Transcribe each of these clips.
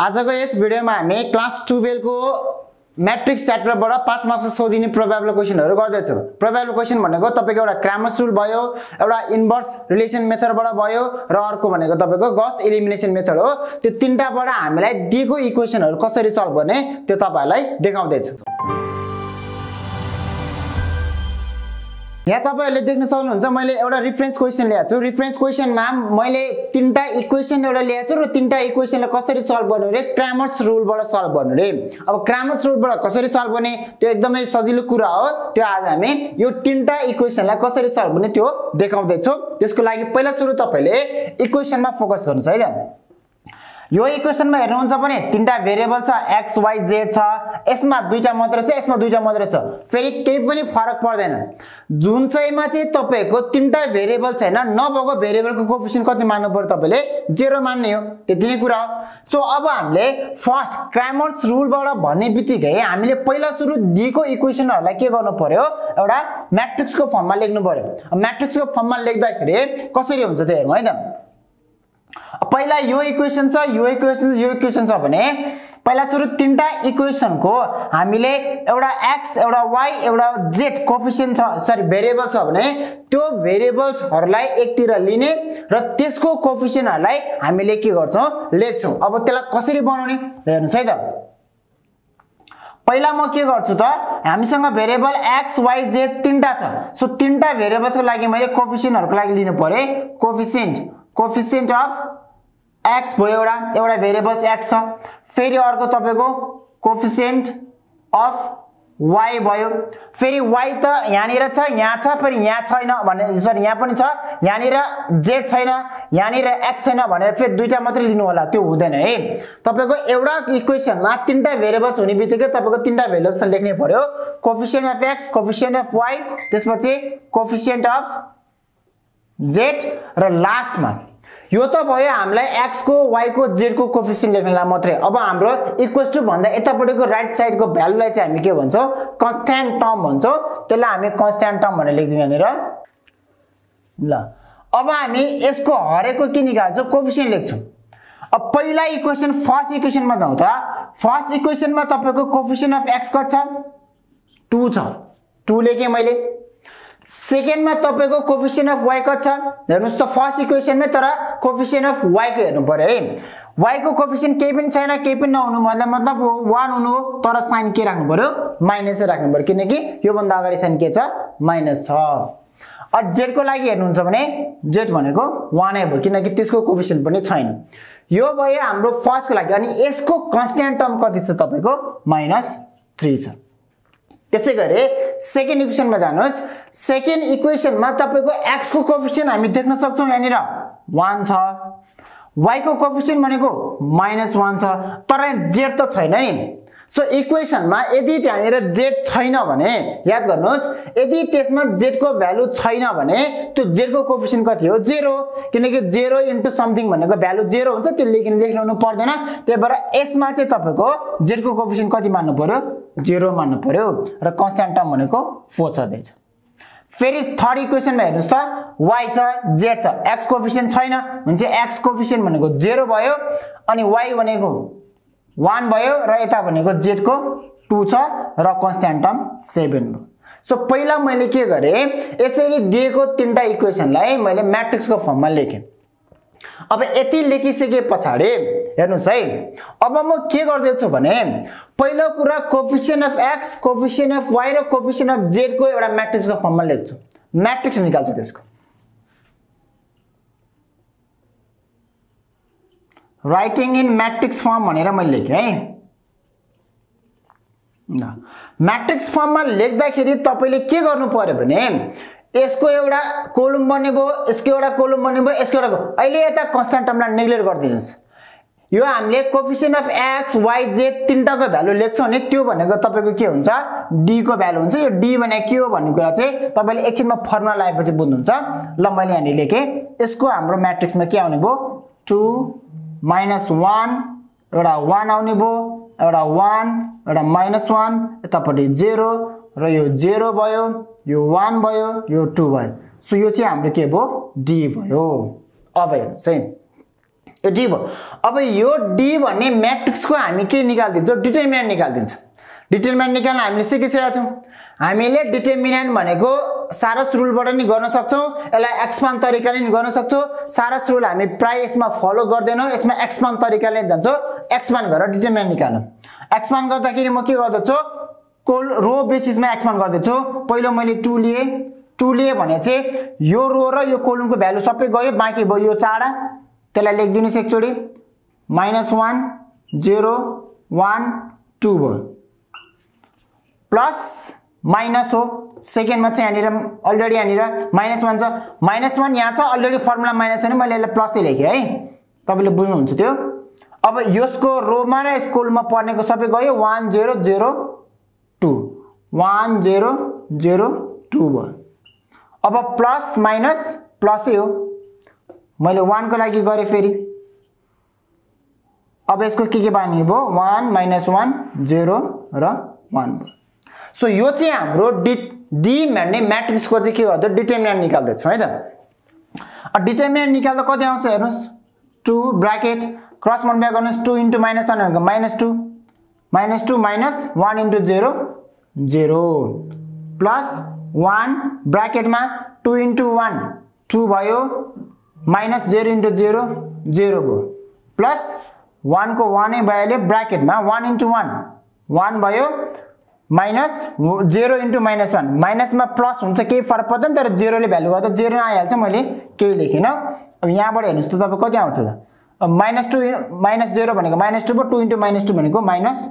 आजको यस भिडियोमा हामी क्लास टुवेल्भको म्याट्रिक्स च्याप्टरबाट पाँच मार्क्स सोधिने प्रोभाबल क्वेसनहरू गर्दैछौँ। प्रोभाबल क्वेसन भनेको तपाईँको एउटा क्रामस रुल भयो एउटा इन्भर्स रिलेसन मेथडबाट भयो र अर्को भनेको तपाईँको गस इलिमिनेसन मेथड हो। त्यो तिनवटाबाट हामीलाई दिएको इक्वेसनहरू कसरी सल्भ गर्ने त्यो तपाईँहरूलाई देखाउँदैछु। यहाँ तपाईँहरूले देख्न सक्नुहुन्छ मैले एउटा रिफरेन्स क्वेसन ल्याएको छु। रिफरेन्स क्वेसनमा मैले तिनवटा इक्वेसन एउटा ल्याएको छु र तिनवटा इक्वेसनलाई कसरी सल्भ गर्नु रे क्रामर्स रुलबाट सल्भ गर्नु रे अब क्रामर्स रुलबाट कसरी सल्भ गर्ने? त्यो एकदमै सजिलो कुरा हो। त्यो आज हामी यो तिनवटा इक्वेसनलाई कसरी सल्भ गर्ने त्यो देखाउँदैछौँ। त्यसको लागि पहिला सुरु तपाईँले इक्वेसनमा फोकस गर्नुहोस् है त यो इक्वेसनमा हेर्नुहुन्छ भने तिनवटा भेरिएबल छ एक्स वाइ जेड छ। यसमा दुईवटा मात्र छ यसमा दुईवटा मात्र छ। फेरि केही पनि फरक पर्दैन। जुन चाहिँमा चाहिँ तपाईँको तिनवटा भेरिएबल छैन नभएको भेरिएबलको कोफिसन कति मान्नु पर्यो तपाईँले? जेरो मान्ने हो। त्यति नै कुरा हो। सो अब हामीले फर्स्ट क्रामर्स रुलबाट भन्ने बित्तिकै हामीले पहिला सुरु दिएको इक्वेसनहरूलाई के गर्नु पर्यो? एउटा म्याट्रिक्सको फर्ममा लेख्नु पर्यो। म्याट्रिक्सको फर्ममा लेख्दाखेरि कसरी हुन्छ त्यो हेरौँ है त? पहिला यो इक्वेसन छ यो इक्वेसन यो इक्वेसन छ भने पहिला सुरु तिनवटा इक्वेसनको हामीले एउटा एक्स एउटा वाइ एउटा जेड कोफिसियन छ सरी भेरिएबल छ भने त्यो भेरिएबल्सहरूलाई एकतिर लिने र त्यसको कोफिसियनहरूलाई हामीले के गर्छौँ? लेख्छौँ। अब त्यसलाई कसरी बनाउने? हेर्नुहोस् है त। पहिला म के गर्छु त? हामीसँग भेरिएबल एक्स वाइ जेड तिनवटा छ। सो तिनवटा भेरिएबल्सको लागि मैले कोफिसियनहरूको लागि लिनु पऱ्यो। कोफिसियन्ट कोफिसियन्ट अफ एक्स भयो एउटा एउटा भेरिएबल्स एक्स छ। फेरि अर्को तपाईँको कोफिसियन्ट अफ वाइ भयो। फेरि वाइ त यहाँनिर छ यहाँ छ फेरि यहाँ छैन भने सरी यहाँ पनि छ यहाँनिर जेड छैन यहाँनिर एक्स छैन भनेर फेरि दुइटा मात्रै लिनु होला त्यो हुँदैन है। तपाईँको एउटा इक्वेसनमा तिनवटा भेरिएबल्स हुने बित्तिकै तपाईँको तिनवटा भेरिएबल्स लेख्नै पर्यो। Coefficient of x coefficient of y त्यसपछि कोफिसियन्ट अफ जेड र लास्टमा। यो त भयो हामीलाई एक्सको वाइको जेडको कोफिसियन लेख्नलाई मात्रै। अब हाम्रो इक्वल्स टु भन्दा यतापट्टिको राइट साइडको भ्यालुलाई चाहिँ हामी के भन्छौँ? कन्सट्यान्ट टर्म भन्छौँ। त्यसलाई हामी कन्सट्यान्ट टर्म भनेर लेखिदिउँ यहाँनिर। ल अब हामी यसको हरेको के निकाल्छौँ? कोफिसियन लेख्छौँ। अब पहिला इक्वेसन फर्स्ट इक्वेसनमा जाउँ त। फर्स्ट इक्वेसनमा तपाईँको कोफिसियन अफ एक्स कति छ? टू छ। टू लेखेँ मैले। सेकेन्डमा तपाईँको कोफिसियन अफ वाइ कति छ। हेर्नुहोस् त फर्स्ट इक्वेसनमै तर कोफिसियन अफ वाइको हेर्नु पऱ्यो है। वाइको कोफिसियन केही पनि छैन केही पनि नहुनु मतलब मतलब वान हुनु हो तर साइन के राख्नु पऱ्यो? माइनसै राख्नु पऱ्यो। किनकि योभन्दा अगाडि साइन के छ? माइनस छ। अब जेडको लागि हेर्नुहुन्छ भने जेड भनेको वानै भयो किनकि त्यसको कोफिसियन पनि छैन। यो भयो हाम्रो फर्स्टको लागि अनि यसको कन्सट्यान्ट टर्म कति छ तपाईँको? माइनस थ्री छ। त्यसै गरी सेकेन्ड इक्वेसनमा जानुहोस्। सेकेन्ड इक्वेसनमा तपाईँको एक्सको कोफिसियन हामी देख्न सक्छौँ यहाँनिर। वान छ। वाइको कोफिसियन भनेको माइनस वान छ। तर जेड त छैन नि। सो इक्वेसनमा यदि त्यहाँनिर जेड छैन भने याद गर्नुहोस् यदि त्यसमा जेडको भ्यालु छैन भने त्यो जेडको कोफिसियन कति हो? जेरो किनकि जेरो इन्टु समथिङ भनेको भ्यालु जेरो हुन्छ त्यो लेखिन लेख्नु पर्दैन। त्यही भएर यसमा चाहिँ तपाईँको जेडको कोफिसियन कति मान्नु पर्यो? जेरो मान्नु पर्यो। र कन्सट्यान्ट टर्म भनेको फोर छँदैछ। फेरि थर्ड इक्वेसनमा हेर्नुहोस् त। वाइ छ जेड छ। एक्स कोफिसियन छैन। भने चाहिँ एक्स कोफिसियन भनेको जेरो भयो। अनि वाइ भनेको वान भयो र यता भनेको जेडको टू छ र कन्सट्यान्ट टर्म सेभेन भयो। सो पहिला मैले के गरेँ यसरी दिएको तिनवटा इक्वेसनलाई मैले म्याट्रिक्सको फर्ममा लेखेँ। अब यति लेखिसके पछाडि हेर्नुहोस् है अब म के गर्दैछु भने पहिलो कुरा coefficient of x coefficient of y र कोफिसियन अफ जेडको एउटा म्याट्रिक्सको फर्ममा लेख्छु। म्याट्रिक्स निकाल्छु त्यसको। राइटिङ इन म्याट्रिक्स फर्म भनेर मैले लेखेँ है? ल। म्याट्रिक्स फर्ममा लेख्दाखेरि तपाईँले के गर्नु पर्यो भने यसको एउटा कोलुम बन्ने भयो यसको एउटा कोलुम बन्ने भयो यसको एउटा अहिले यता कन्सट्यान्ट टर्मलाई नेग्लेक्ट गरिदिनुहोस्। यो हामीले coefficient of X Y Z तिनवटाको value लेख्छौँ भने त्यो भनेको तपाईँको के हुन्छ? डीको भ्यालु हुन्छ। यो डी भने के हो भन्ने कुरा चाहिँ तपाईँले एकछिनमा फर्मुला लगाएपछि बुझ्नुहुन्छ। ल मैले यहाँनिर लेखेँ। यसको हाम्रो म्याट्रिक्समा के आउने भयो? टु माइनस वान एउटा वान आउने भयो एउटा वान एउटा माइनस वान यतापट्टि जेरो र यो जेरो भयो यो वान भयो यो टू भयो। सो यो चाहिँ हाम्रो के भयो? डी भयो। अब हेर्नुहोस् है। यो डी भयो। अब यो डी भन्ने म्याट्रिक्सको हामी के निकालिदिन्छौँ? डिटर्मिनेन्ट निकालिदिन्छ। डिटर्मिनेन्ट निकाल्न हामीले सिकिसकेका छौँ? हामीले डिटर्मिनेन्ट भनेको सारस रुलबाट नि गर्न सक्छौँ यसलाई एक्सपान तरिकाले नि गर्न सक्छौँ। सारस रुल हामी प्रायः यसमा फलो गर्दैनौँ यसमा एक्सपान तरिकाले जान्छौँ एक्सपान गरेर डिटर्मिनेन्ट निकाल्नु। एक्सपान गर्दाखेरि म के गर्दछु? कोल रो बेसिसमा एक्सपान गर्दैछु। पहिलो मैले टु लिएँ। टु लिएँ भने चाहिँ यो रो र यो कोलुमको भ्यालु सबै गयो बाँकी भयो यो चाडा। त्यसलाई लेखिदिनुहोस् एकचोटि। Minus one zero one two भयो। प्लस माइनस हो। सेकेन्डमा चाहिँ यहाँनिर अलरेडी यहाँनिर माइनस वान छ। माइनस वान यहाँ छ अलरेडी फर्मुला माइनस छैन मैले यसलाई प्लसै लेखेँ है। तपाईँले बुझ्नुहुन्छ त्यो? अब यसको रोमा र यसको कोलमा पर्नेको सबै गयो। One zero zero two. One zero zero two भयो। अब प्लस माइनस प्लसै हो। मैले वानको लागि गरेँ फेरि। अब यसको के के बानी भयो वान माइनस वान जेरो र वान भयो। सो यो चाहिँ हाम्रो डि डी भन्ने म्याट्रिक्सको चाहिँ के गर्दो? डिटर्मिनेन्ट निकाल्दैछ है त? डिटर्मिनेन्ट निकाल्दा कति आउँछ हेर्नुहोस्। टु ब्राकेट क्रस मल्टिप्लाई गर्नुहोस्। टु इन्टु माइनस वान भनेको minus two minus two minus one into zero zero plus one ब्राकेटमा two into one two भयो। Minus zero into zero zero भयो। प्लस वानको वानै भइहाल्यो ब्राकेटमा वान इन्टु वान वान भयो। Minus zero into minus one माइनसमा plus हुन्छ केही फरक पर्दैन तर जेरोले भ्यालु गर्दा जेरो आइहाल्छ मैले केही लेखिनँ। अब यहाँबाट हेर्नुहोस् त तपाईँ कति आउँछ त? माइनस टू माइनस जेरो भनेको माइनस टू भयो टू इन्टु माइनस टू भनेको minus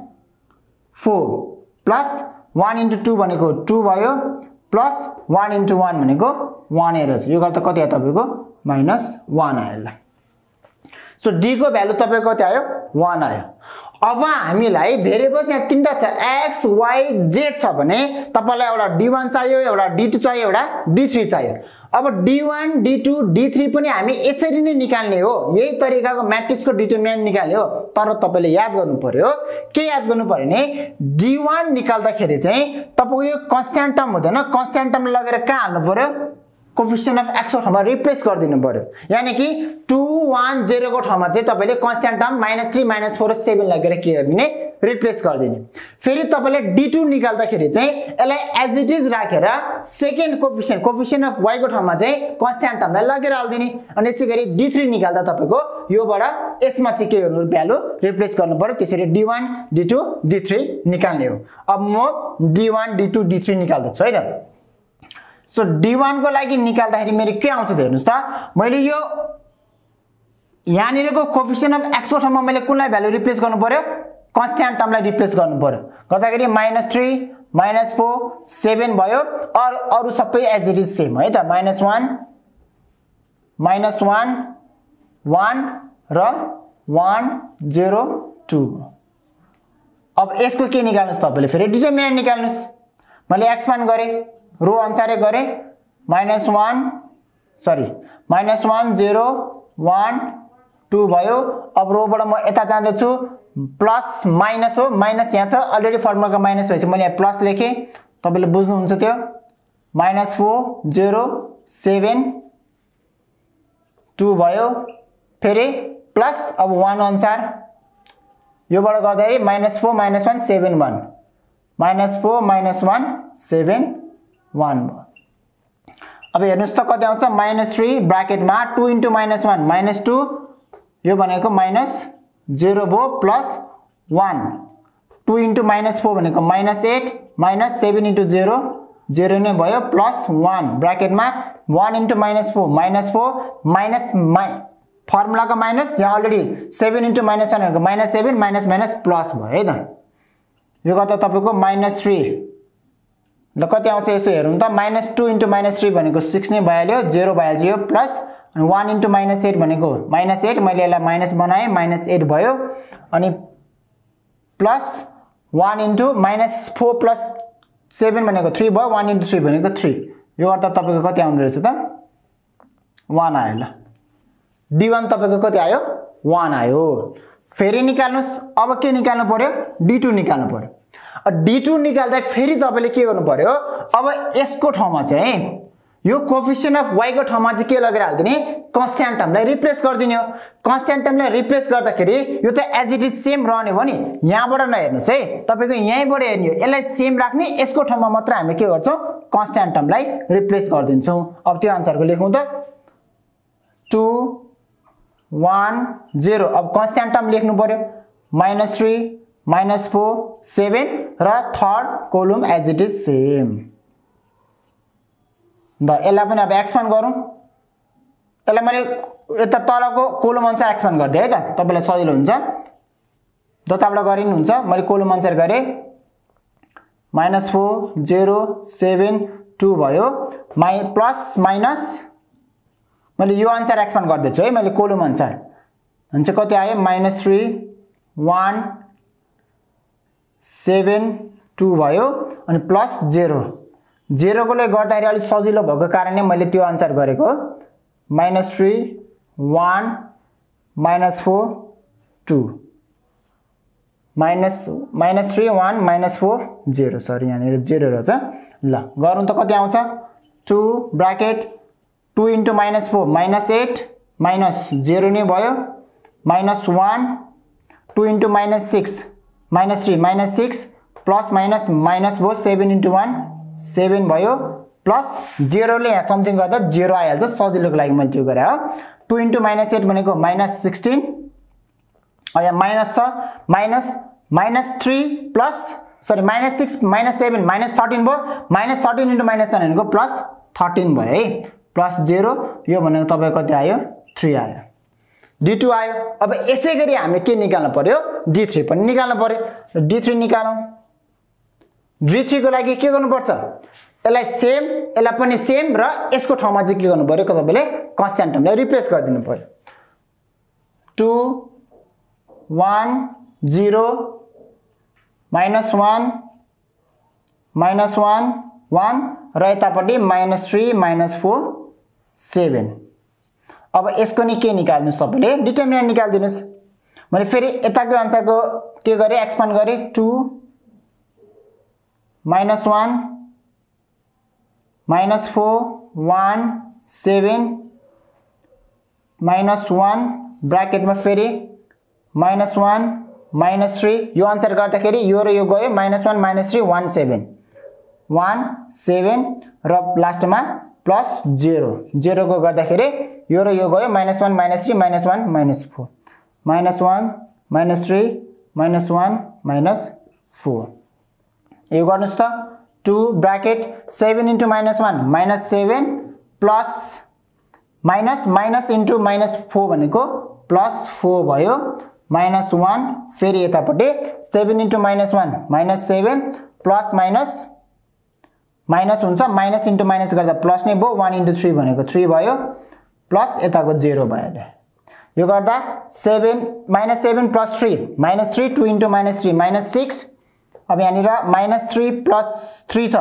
four plus one into two भनेको टू भयो प्लस वान इन्टु वान भनेको वान एयर छ यो गर्दा कति आयो तपाईँको? माइनस वान आयो ल सो डीको भ्यालु तपाईँको कति आयो? वान आयो। अब हामीलाई भेरिएबल्स यहाँ तिनवटा छ। एक्स वाइ जेड छ भने तपाईँलाई एउटा डी वान चाहियो एउटा डी टू चाहियो एउटा डी थ्री चाहियो। अब D one D two D three पनि हामी यसरी नै निकाल्ने हो। यही तरिकाको म्याट्रिक्सको डिटर्मिनेन्ट निकाल्ने हो तर तपाईँले याद गर्नु पर्यो के याद गर्नु पर्यो भने डी वान निकाल्दाखेरि चाहिँ तपाईँको यो कन्सट्यान्ट टर्म हुँदैन। कन्सट्यान्ट टर्म लगेर कहाँ हाल्नु पर्यो कोफिसियन अफ एक्सको ठाउँमा रिप्लेस गरिदिनु पर्यो। यानि कि टु वान जेरोको ठाउँमा चाहिँ तपाईँले constant term minus three minus four seven लगेर के गरिदिने रिप्लेस गरिदिने। फेरि तपाईँले डी टू निकाल्दाखेरि चाहिँ यसलाई एज इट इज राखेर सेकेन्ड कोफिसियन कोफिसियन अफ वाइको ठाउँमा चाहिँ कन्सट्यान्ट टर्मलाई लगेर हालिदिने। अनि यसै गरी डी थ्री निकाल्दा तपाईँको योबाट यसमा चाहिँ के गर्नु? भ्यालु रिप्लेस गर्नु पर्यो। त्यसरी D one D two D three निकाल्ने हो। अब म D one D two D three निकाल्दैछु है त सो डी वानको लागि निकाल्दाखेरि मेरो के आउँछ त हेर्नुहोस् त। मैले यो यहाँनिरको कोफिसियन अफ एक्सको ठाउँमा मैले कुनलाई भ्यालु रिप्लेस गर्नु पर्यो कन्सट्यान्ट टर्मलाई रिप्लेस गर्नु पर्यो गर्दाखेरि minus three minus four seven भयो। अरू अरू सबै एज इट इज सेम है त? Minus one minus one one र वान जेरो टू अब यसको के निकाल्नुहोस् तपाईँले? फेरि डिटर्मिनेन्ट निकाल्नुहोस्। मैले एक्सपान गरेँ। रो अनुसारै गरेँ। Minus one sorry minus one zero one two भयो। अब रोबाट म यता जाँदैछु। प्लस माइनस हो। माइनस यहाँ छ। अलरेडी फर्मुलाको माइनस भएपछि मैले यहाँ प्लस लेखेँ। तपाईँले बुझ्नुहुन्छ त्यो? Minus four zero seven two भयो। फेरि प्लस अब वान अनुसार योबाट गर्दाखेरि minus four minus one seven one. Minus four minus one seven one अब हेर्नुहोस् त कति आउँछ? Minus three ब्राकेटमा two into minus one minus two यो भनेको माइनस जेरो भयो plus one two into minus four भनेको minus eight minus seven into zero zero नै भयो plus one ब्राकेटमा one into minus four minus four minus my फर्मुलाको minus यहाँ already seven into minus one भनेको minus seven minus minus plus भयो है त? यो गर्दा तपाईँको माइनस थ्री ल कति आउँछ यसो हेरौँ त minus two into minus three भनेको सिक्स नै भइहाल्यो जेरो भइहाल्छ यो प्लस अनि वान इन्टु माइनस एट भनेको माइनस एट मैले यसलाई माइनस बनाएँ माइनस एट भयो। अनि plus one into minus four plus seven भनेको थ्री भयो वान इन्टु थ्री भनेको थ्री यो गर्दा तपाईँको कति आउने रहेछ त? वान आयो ल। डी वान तपाईँको कति आयो? वान आयो। फेरि निकाल्नुहोस्। अब के निकाल्नु पर्यो? डी टू निकाल्नु पर्यो। डी टू निकाल्दा फेरि तपाईँले के गर्नु पर्यो अब यसको ठाउँमा चाहिँ यो कोफिसियन अफ वाइको ठाउँमा चाहिँ के लगेर हालिदिने? कन्सट्यान्ट रिप्लेस गरिदिने हो। कन्सट्यान्ट टर्मलाई रिप्लेस गर्दाखेरि यो त एज इट इज सेम रहने हो नि। यहाँबाट नहेर्नुहोस् है। तपाईँको यहीँबाट हेर्ने हो। यसलाई सेम राख्ने यसको ठाउँमा मात्र हामी के गर्छौँ? कन्सट्यान्ट टर्मलाई रिप्लेस गरिदिन्छौँ। अब त्यो आन्सरको लेखौँ त? टु वान जेरो अब कन्सट्यान्ट लेख्नु पऱ्यो। Minus three minus four seven र third column as it is same ल यसलाई पनि अब एक्सपान्ड गरौँ। यसलाई मैले यता तलको कोलुम अनुसार एक्सपान्ड गरिदिएँ है त? तपाईँलाई सजिलो हुन्छ। जताबाट गरे पनि हुन्छ। मैले कोलुम अनुसार गरेँ। Minus four zero seven two भयो। My plus minus. मैले यो अनुसार एक्सपान्ड गर्दैछु है। मैले कोलुम अनुसार। चाहिँ कति आयो? Minus three one seven two भयो अनि प्लस जेरो। जेरोकोले गर्दाखेरि अलिक सजिलो भएको कारणले मैले त्यो अनुसार गरेको। Minus three one minus four two. Minus minus three one minus four zero. Sorry यहाँनिर जेरो रहेछ। ल गरौँ त कति आउँछ? Two bracket two into minus four minus eight minus zero नै भयो। Minus one two into minus six. Minus three minus six plus minus minus four seven into one seven भयो प्लस जेरोले यहाँ समथिङ गर्दा जेरो आइहाल्छ सजिलोको लागि मैले त्यो गरेँ हो। टु इन्टु माइनस एट भनेको माइनस सिक्सटिन यहाँ माइनस छ minus minus three plus sorry minus six minus seven minus thirteen भयो minus thirteen into minus one भनेको प्लस थर्टिन भयो है। प्लस जेरो यो भनेको तपाईँको कति आयो? थ्री आयो। डी टू आयो। अब यसै गरी हामीले के निकाल्नु पर्यो? डी थ्री पनि निकाल्नु पर्यो। डी थ्री निकालौँ। डी थ्रीको लागि के गर्नुपर्छ? यसलाई सेम यसलाई पनि सेम र यसको ठाउँमा चाहिँ के गर्नु पऱ्यो तपाईँले कन्सट्यान्ट टर्मलाई रिप्लेस गरिदिनु पऱ्यो two one zero minus one minus one one र यतापट्टि minus three minus four seven अब यसको नि के निकाल्नुहोस् तपाईँले? डिटर्मिनेन्ट निकालिदिनुहोस्। मैले फेरि यताको अनुसारको के गरेँ? एक्सपान्ड गरेँ। Two minus one minus four one seven minus one ब्राकेटमा फेरि माइनस वान माइनस थ्री। यो अनुसार गर्दाखेरि यो र यो गयो। Minus one minus three one seven. One seven र लास्टमा प्लस जेरो। जेरोको गर्दाखेरि यो र यो गयो minus one minus three minus one minus four. Minus one minus three minus one minus four. यो गर्नुहोस् त two bracket seven into minus one minus seven plus minus minus into minus four भनेको plus four भयो। Minus one फेरि यतापट्टि seven into minus one minus seven plus minus minus हुन्छ minus into minus गर्दा plus नै भयो one into three भनेको three भयो। प्लस यताको जेरो भयो यो गर्दा seven minus seven plus three minus three two into minus three minus six. अब यहाँनिर माइनस थ्री प्लस थ्री छ।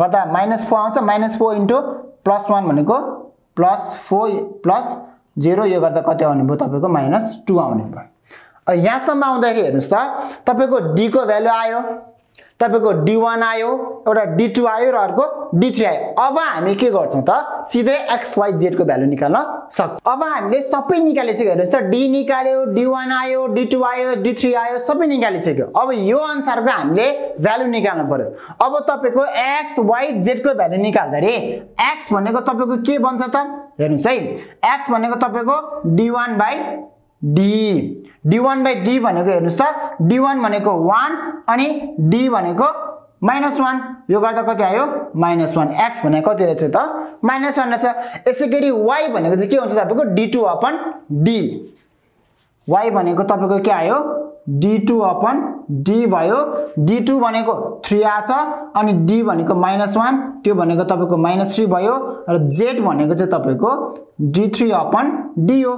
गर्दा माइनस फोर आउँछ minus four into plus one भनेको प्लस फोर प्लस जेरो यो गर्दा कति आउने भयो? तपाईँको माइनस टू आउने भयो। यहाँसम्म आउँदाखेरि हेर्नुहोस् त तपाईँको डीको भ्यालु आयो? तपाईँको डी वान आयो एउटा डी टू आयो र अर्को डी थ्री आयो। अब हामी के गर्छौँ त? सिधै एक्स वाइ जेडको भ्यालु निकाल्न सक्छौँ। अब हामीले सबै निकालिसक्यो हेर्नुहोस् त डी निकाल्यो डी वान आयो डी टू आयो डी थ्री आयो सबै निकालिसक्यो। अब यो अनुसारको हामीले भ्यालु निकाल्नु पर्यो। अब तपाईँको एक्स वाइ जेडको भ्यालु निकाल्दाखेरि एक्स भनेको तपाईँको के बन्छ त? हेर्नुहोस् है। एक्स भनेको तपाईँको D one by D D one by D भनेको हेर्नुहोस् त डी वान भनेको वान अनि डी भनेको माइनस वान यो गर्दा कति आयो? माइनस वान एक्स भनेको कति रहेछ त? माइनस वान रहेछ। यसै गरी वाइ भनेको चाहिँ के हुन्छ तपाईँको D two upon D Y भनेको तपाईँको के आयो? डी टू अपन डी भयो। डी टू भनेको थ्री आछ अनि डी भनेको माइनस वान त्यो भनेको तपाईँको माइनस थ्री भयो र जेड भनेको चाहिँ तपाईँको डी थ्री अपन डी हो।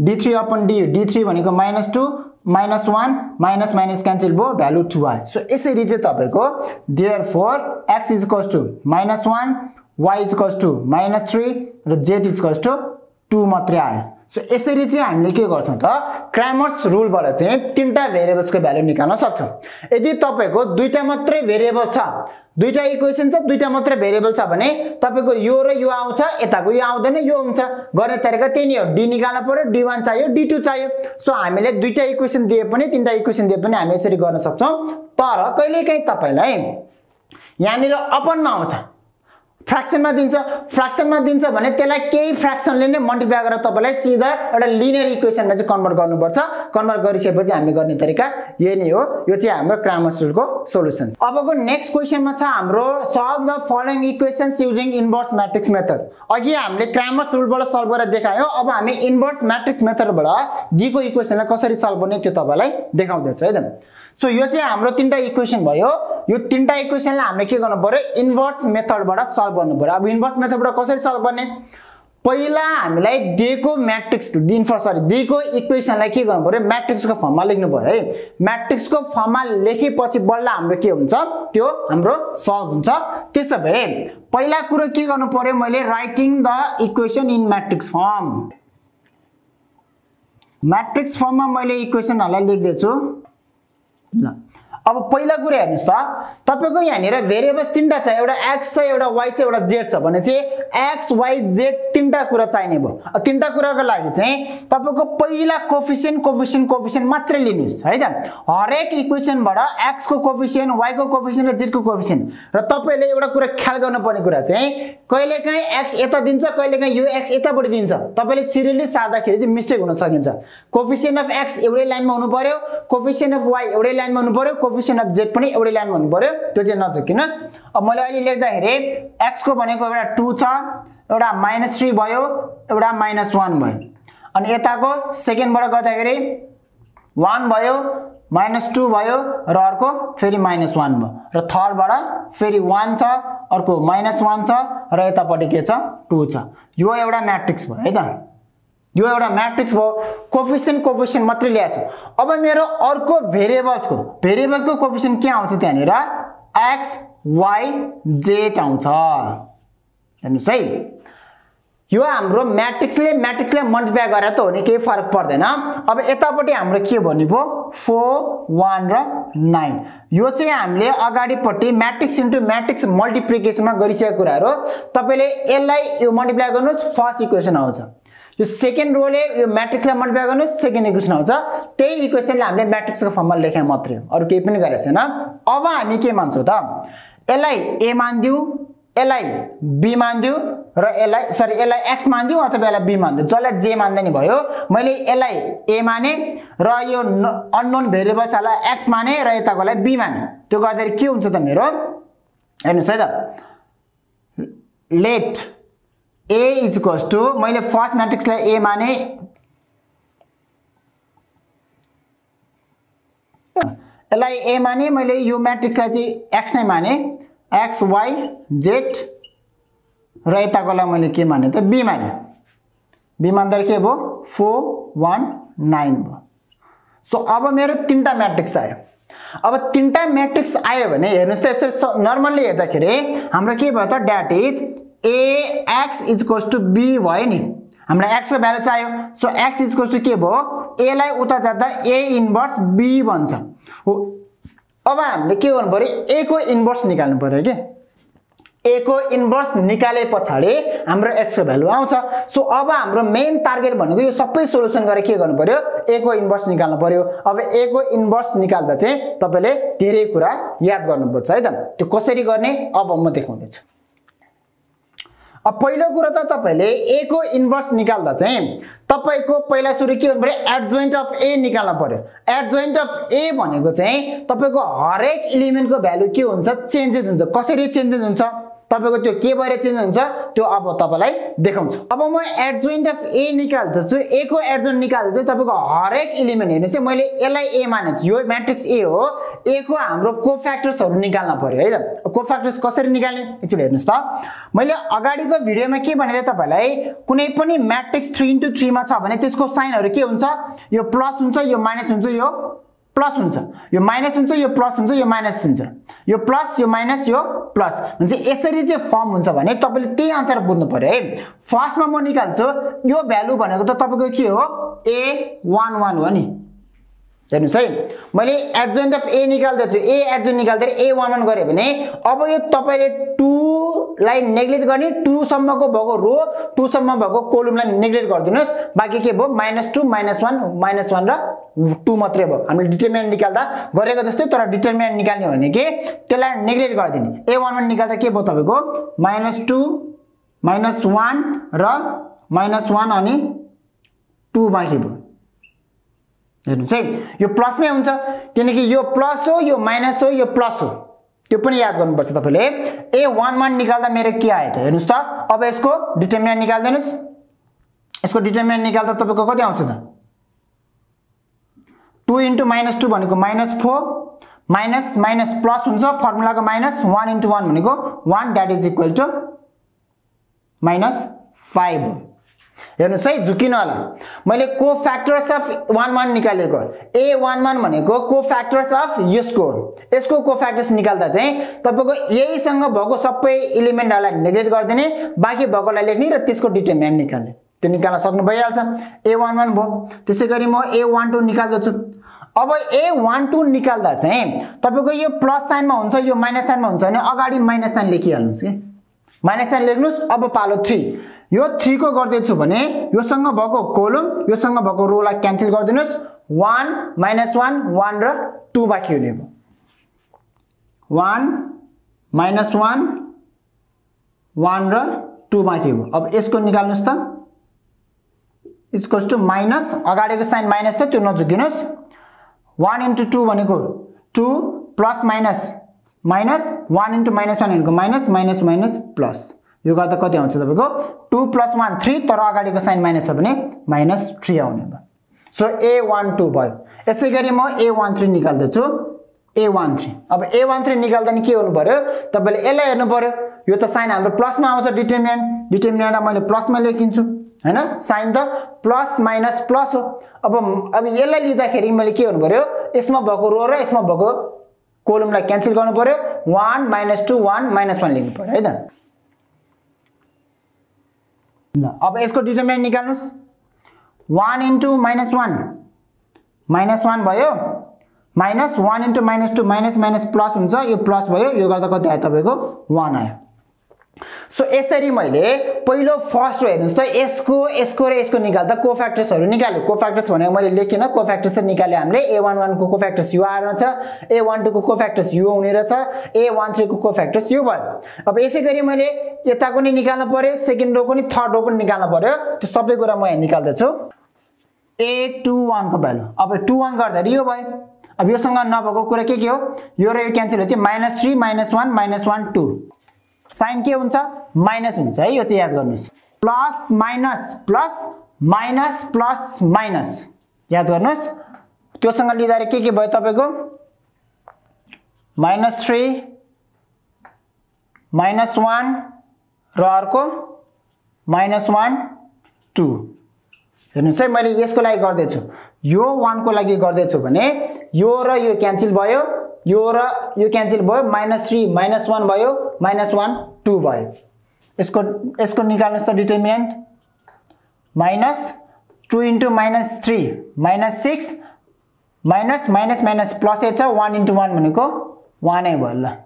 D three upon D D three भनेको minus two minus one minus minus cancel भयो भ्यालु टू आयो। सो यसरी चाहिँ तपाईँको therefore x is equals to minus one y is equals to minus three र z is equals to two मात्रै आयो। So यसरी चाहिँ हामीले के गर्छौँ त? क्रामर्स रुलबाट चाहिँ तिनवटा भेरिएबल्सको भ्यालु निकाल्न सक्छौँ। यदि तपाईँको दुईवटा मात्रै भेरिएबल छ दुईवटा इक्वेसन छ दुईवटा मात्रै भेरिएबल छ भने तपाईँको यो र यो आउँछ यताको यो आउँदैन यो हुन्छ। गर्ने तरिका त्यही नै हो। डी निकाल्नु पऱ्यो डी वान चाहियो डी टू चाहियो। सो हामीले दुईवटा इक्वेसन दिए पनि तिनवटा इक्वेसन दिए पनि हामी यसरी गर्न सक्छौँ। तर कहिलेकाहीँ तपाईँलाई यहाँनिर अपनमा आउँछ। फ्रेक्सनमा दिन्छ। फ्रेक्सनमा दिन्छ भने त्यसलाई केही फ्रेक्सनले नै मल्टिप्लाई गरेर तपाईँलाई सिधा एउटा लिनियर इक्वेसनमा चाहिँ कन्भर्ट गर्नुपर्छ। कन्भर्ट गरिसकेपछि हामी गर्ने तरिका यही नै हो। यो चाहिँ हाम्रो क्रामस रुलको सोल्युसन। अबको नेक्स्ट क्वेसनमा छ हाम्रो solve the following equations using inverse matrix method अघि हामीले क्रामस रुलबाट सल्भ गरेर देखायो। अब हामी इन्भर्स म्याट्रिक्स मेथडबाट दिएको इक्वेसनलाई कसरी सल्भ गर्ने त्यो तपाईँलाई देखाउँदैछ है त? सो यो चाहिँ हाम्रो तिनवटा इक्वेसन भयो। यो तिनवटा इक्वेसनलाई हामीले के गर्नु पऱ्यो इन्भर्स मेथडबाट सल्भ गर्नु पऱ्यो अब इन्भर्स मेथडबाट कसरी सल्भ गर्ने? पहिला हामीलाई दिएको म्याट्रिक्स इन्फर सरी दिएको इक्वेसनलाई के गर्नु पऱ्यो म्याट्रिक्सको फर्ममा लेख्नु पऱ्यो है। म्याट्रिक्सको फर्ममा लेखेपछि बल्ल हाम्रो के हुन्छ? त्यो हाम्रो सल्भ हुन्छ। त्यसो भए पहिला कुरो के गर्नु पऱ्यो मैले writing the equation in matrix form matrix फर्ममा मैले इक्वेसनहरूलाई लेख्दैछु। ल अब पहिला कुरा हेर्नुहोस् त तपाईँको यहाँनिर भेरिएबल्स तिनवटा छ एउटा एक्स छ एउटा वाइ छ एउटा जेड छ भने चाहिँ एक्स वाइ जेड तिनवटा कुरा चाहिने भयो। तिनवटा कुराको लागि चाहिँ तपाईँको पहिला कोफिसियन कोफिसियन कोफिसियन मात्रै लिनुहोस् है त? हरेक इक्वेसनबाट एक्सको कोफिसियन वाइको कोफिसियन र जेडको कोफिसियन र तपाईँले एउटा कुरा ख्याल गर्नुपर्ने कुरा चाहिँ कहिलेकाहीँ एक्स यता दिन्छ कहिलेकाहीँ यो एक्स यतापट्टि दिन्छ। तपाईँले सिरियली सार्दाखेरि चाहिँ मिस्टेक हुन सकिन्छ। कोफिसियन अफ एक्स एउटै लाइनमा हुनु पर्यो कोफिसियन अफ वाइ एउटै लाइनमा हुनु पर्यो कोफिसियन अफ जेड पनि एउटै लाइनमा हुनु पर्यो। त्यो चाहिँ नचुकिनुहोस् अब मैले अहिले लेख्दाखेरि एक्सको भनेको एउटा टू छ एउटा माइनस थ्री भयो एउटा माइनस वान भयो। अनि यताको सेकेन्डबाट गर्दाखेरि वान भयो माइनस टू भयो र अर्को फेरि माइनस वान भयो। र थर्डबाट फेरि वान छ अर्को माइनस वान छ र यतापट्टि के छ? टू छ। यो एउटा म्याट्रिक्स भयो है त? यो एउटा म्याट्रिक्स भयो। कोफिसियन कोफिसियन मात्रै ल्याएको छु। अब मेरो अर्को भेरिएबल्सको भेरिएबल्सको कोफिसियन के आउँछ त्यहाँनिर? एक्स वाइ जेड आउँछ। हेर्नुहोस् है। यो हाम्रो म्याट्रिक्सले म्याट्रिक्सले मल्टिप्लाई गरेर त हो नि केही फरक पर्दैन। अब यतापट्टि हाम्रो के भन्ने भयो? फोर वान र नाइन यो चाहिँ हामीले अगाडिपट्टि म्याट्रिक्स इन्टु म्याट्रिक्स मल्टिप्लिकेसनमा गरिसकेको कुराहरू। तपाईँले यसलाई यो मल्टिप्लाई गर्नुहोस् फर्स्ट इक्वेसन आउँछ। यो सेकेन्ड रोले यो म्याट्रिक्सलाई मल्टिप्लाई गर्नुहोस् सेकेन्ड इक्वेसन आउँछ। त्यही इक्वेसनले हामीले म्याट्रिक्सको फर्ममा लेख्या मात्रै हो। अरू केही पनि गरेको छैन। अब हामी के मान्छौँ त? यसलाई ए मानिदिउँ यसलाई बी मानिदिउँ र यसलाई सरी यसलाई एक्स मानिदिउँ अथवा यसलाई बी मानिदिउँ जसलाई जे मान्दैन भयो। मैले यसलाई ए माने र यो अननोन भेरिएबल्सहरूलाई एक्स माने र यताकोलाई बी माने। त्यो गर्दाखेरि के हुन्छ त मेरो? हेर्नुहोस् है त। लेट ए इजकल्स टु मैले फर्स्ट म्याट्रिक्सलाई ए माने यसलाई ए माने मैले यो म्याट्रिक्सलाई चाहिँ एक्स नै माने। एक्स वाइ जेड र यताकोलाई मैले के माने त? बी माने। बी मान्दा के भयो? फोर वान नाइन भयो। सो अब मेरो तिनवटा म्याट्रिक्स आयो। अब तिनवटा म्याट्रिक्स आयो भने हेर्नुहोस् त यसरी नर्मल्ली हेर्दाखेरि हाम्रो के भयो त? That is x इजकोस to B भयो नि हामीलाई एक्सको भ्यालु चाहियो सो एक्स इजकोस टु के भयो एलाई उता जाँदा ए इन्भर्स बी भन्छ हो अब हामीले के गर्नु पऱ्यो को इन्भर्स निकाल्नु पऱ्यो कि को इन्भर्स निकाले पछाडि हाम्रो एक्सको भ्यालु आउँछ सो अब हाम्रो मेन टार्गेट भनेको यो सबै सोल्युसन गरेर के गर्नु पर्यो ए को इन्भर्स निकाल्नु पर्यो अब ए को इन्भर्स निकाल्दा चाहिँ तपाईँले धेरै कुरा याद गर्नुपर्छ है त त्यो कसरी गर्ने अब म देखाउँदैछु अब पहिलो कुरो त तपाईँले ए को इन्भर्स निकाल्दा चाहिँ तपाईँको पहिला सुरु के गर्नु पऱ्यो? एडजोइन्ट अफ ए निकाल्नु पऱ्यो। एडजोइन्ट अफ ए भनेको चाहिँ तपाईँको हरेक इलिमेन्टको भ्यालु के हुन्छ? चेन्जेस हुन्छ। कसरी चेन्जेस हुन्छ? तपाईँको त्यो के भएर चेन्ज हुन्छ त्यो अब तपाईँलाई देखाउँछु। अब म एडजोइन्ट अफ ए निकाल्दछु। ए को एडजोइन्ट निकाल्दा चाहिँ तपाईँको हरेक इलिमेन्ट हेर्नुहोस् है मैले यसलाई ए मानेछु। यो म्याट्रिक्स ए हो। ए को हाम्रो निकाल्न पर्यो है त। कोफ्याक्टर्स कसरी निकाल्ने? एकचोटि हेर्नुहोस् त। मैले अगाडिको भिडियोमा के भनेको तपाईँलाई कुनै पनि म्याट्रिक्स थ्री इन्टु थ्रीमा छ भने त्यसको साइनहरू के हुन्छ? यो प्लस हुन्छ यो माइनस हुन्छ यो प्लस हुन्छ। यो माइनस हुन्छ यो प्लस हुन्छ यो माइनस हुन्छ। यो प्लस यो माइनस यो प्लस। हुन्छ यसरी चाहिँ फर्म हुन्छ भने तपाईँले त्यही आन्सर बुझ्नु पऱ्यो है। फर्स्टमा म निकाल्छु यो भ्यालु भनेको त तपाईँको के हो? ए वान वान हो नि। हेर्नुहोस् है मैले एडजोइन्ट अफ ए निकाल्दैछु। ए एडजोइन्ट निकाल्दै ए वान वान गऱ्यो भने अब यो तपाईँले टूलाई नेग्लेक्ट गर्ने टूसम्मको भएको रो टूसम्म भएको कोलुमलाई नेग्लेक्ट गरिदिनुहोस्। बाँकी के भयो? Minus two minus one minus one र टू मात्रै भयो। हामीले डिटर्मिनेन्ट निकाल्दा गरेको जस्तै तर डिटर्मिनेन्ट निकाल्ने हो भने के? त्यसलाई नेग्लेक्ट गरिदिने। ए वान वान निकाल्दा के भयो तपाईँको? माइनस टू माइनस वान र माइनस वान अनि टू बाँकी भयो। हेर्नुहोस् है। यो प्लसमै हुन्छ। किनकि यो प्लस हो यो माइनस हो यो प्लस हो। त्यो पनि याद गर्नुपर्छ तपाईँले। ए वान वान निकाल्दा मेरो के आयो त? हेर्नुहोस् त। अब यसको डिटर्मिनेन्ट निकालिदिनुहोस्। यसको डिटर्मिनेन्ट निकाल्दा तपाईँको कति आउँछ त? टु इन्टु माइनस टू भनेको minus four minus minus plus हुन्छ। फर्मुलाको माइनस वान इन्टु वान भनेको one that is equal to minus five हेर्नुहोस् है झुकिनु होला मैले को फ्याक्टर्स अफ वान वान निकालेको। ए वान वान भनेको को फ्याक्टर्स अफ यसको। यसको को फ्याक्टर्स निकाल्दा चाहिँ तपाईँको यहीसँग भएको सबै इलिमेन्टहरूलाई नेग्लेक्ट गरिदिने बाँकी भएकोलाई लेख्ने र त्यसको डिटर्मिनेन्ट निकाल्ने। त्यो निकाल्न सक्नु भइहाल्छ। ए वान वान भयो। त्यसै गरी म ए वान टू निकाल्दछु। अब ए वान टू निकाल्दा चाहिँ तपाईँको यो प्लस साइनमा हुन्छ यो माइनस साइनमा हुन्छ भने अगाडि माइनस साइन लेखिहाल्नुहोस् कि। माइनस साइन लेख्नुहोस् अब पालो थ्री यो थ्रीको गर्दैछु भने योसँग भएको कोलम योसँग भएको रोलाई क्यान्सल गरिदिनुहोस्। वान माइनस वान वान र टू बाँकी हुने भयो। वान माइनस वान वान र टू बाँकी भयो। अब यसको निकाल्नुहोस् त। इस्कोस टु माइनस अगाडिको साइन माइनस छ त्यो नझुकिनुहोस्। वान इन्टु टू भनेको two plus minus minus one into minus one भनेको माइनस माइनस माइनस प्लस। यो गर्दा कति आउँछ तपाईँको? टू प्लस वान थ्री तर अगाडिको साइन माइनस छ भने माइनस थ्री आउने भयो। सो ए वान टू भयो। यसै गरी म ए वान थ्री निकाल्दैछु। ए वान थ्री अब ए वान थ्री निकाल्दा नि के हुनु पऱ्यो? तपाईँले यसलाई हेर्नु पऱ्यो। यो त साइन हाम्रो प्लसमा आउँछ डिटर्मिनेन्ट डिटर्मिनेन्टलाई मैले प्लसमा लेखिन्छु होइन? साइन त प्लस माइनस प्लस हो। अब अब यसलाई लिँदाखेरि मैले के हुनु पऱ्यो? यसमा भएको रो र यसमा भएको कोलमलाई क्यान्सल गर्नु पऱ्यो। One minus two one minus one लेख्नु पऱ्यो है त? ल अब यसको डिटर्मिनेन्ट निकाल्नुहोस् one into minus one minus one भयो। Minus one into minus two minus minus plus हुन्छ। यो प्लस भयो। यो गर्दा कति आयो तपाईँको? वान आयो। सो यसरी मैले पहिलो फर्स्ट हेर्नुहोस् त यसको यसको र यसको निकाल्दा को फ्याक्टर्सहरू निकाल्यो को फ्याक्टर्स भनेको मैले लेखिनँ। को फ्याक्टर्स चाहिँ निकाल्यो हामीले। ए वान वानको को फ्याक्टर्स यो आएर छ। ए वान टूको को फ्याक्टर्स यो हुने रहेछ ए वान थ्रीको को फ्याक्टर्स यो भयो। अब यसै गरी मैले यताको नि निकाल्नु पऱ्यो सेकेन्ड रोको नि थर्ड रोको नि निकाल्नु पऱ्यो। त्यो सबै कुरा म यहाँ निकाल्दैछु। ए टू वानको भ्यालु अब टू वान गर्दाखेरि यो भयो। अब योसँग नभएको कुरा के के हो? यो र यो क्यान्सल चाहिँ minus three minus one minus one two. Sign के हुन्छ? माइनस हुन्छ है यो चाहिँ याद गर्नुहोस्। Plus minus plus minus plus minus. याद गर्नुहोस्। त्योसँग लिँदाखेरि के के भयो तपाईँको? माइनस थ्री माइनस वान र अर्को माइनस वान टू। हेर्नुहोस् है मैले यसको लागि गर्दैछु। यो वानको लागि गर्दैछु भने यो र यो क्यान्सल भयो। यो र यो क्यान्सल भयो माइनस थ्री माइनस वान भयो माइनस वान टू भयो। यसको यसको निकाल्नुहोस् त determinant minus two into minus three minus six minus minus minus plus छ वान इन्टु वान भनेको वानै भयो ल।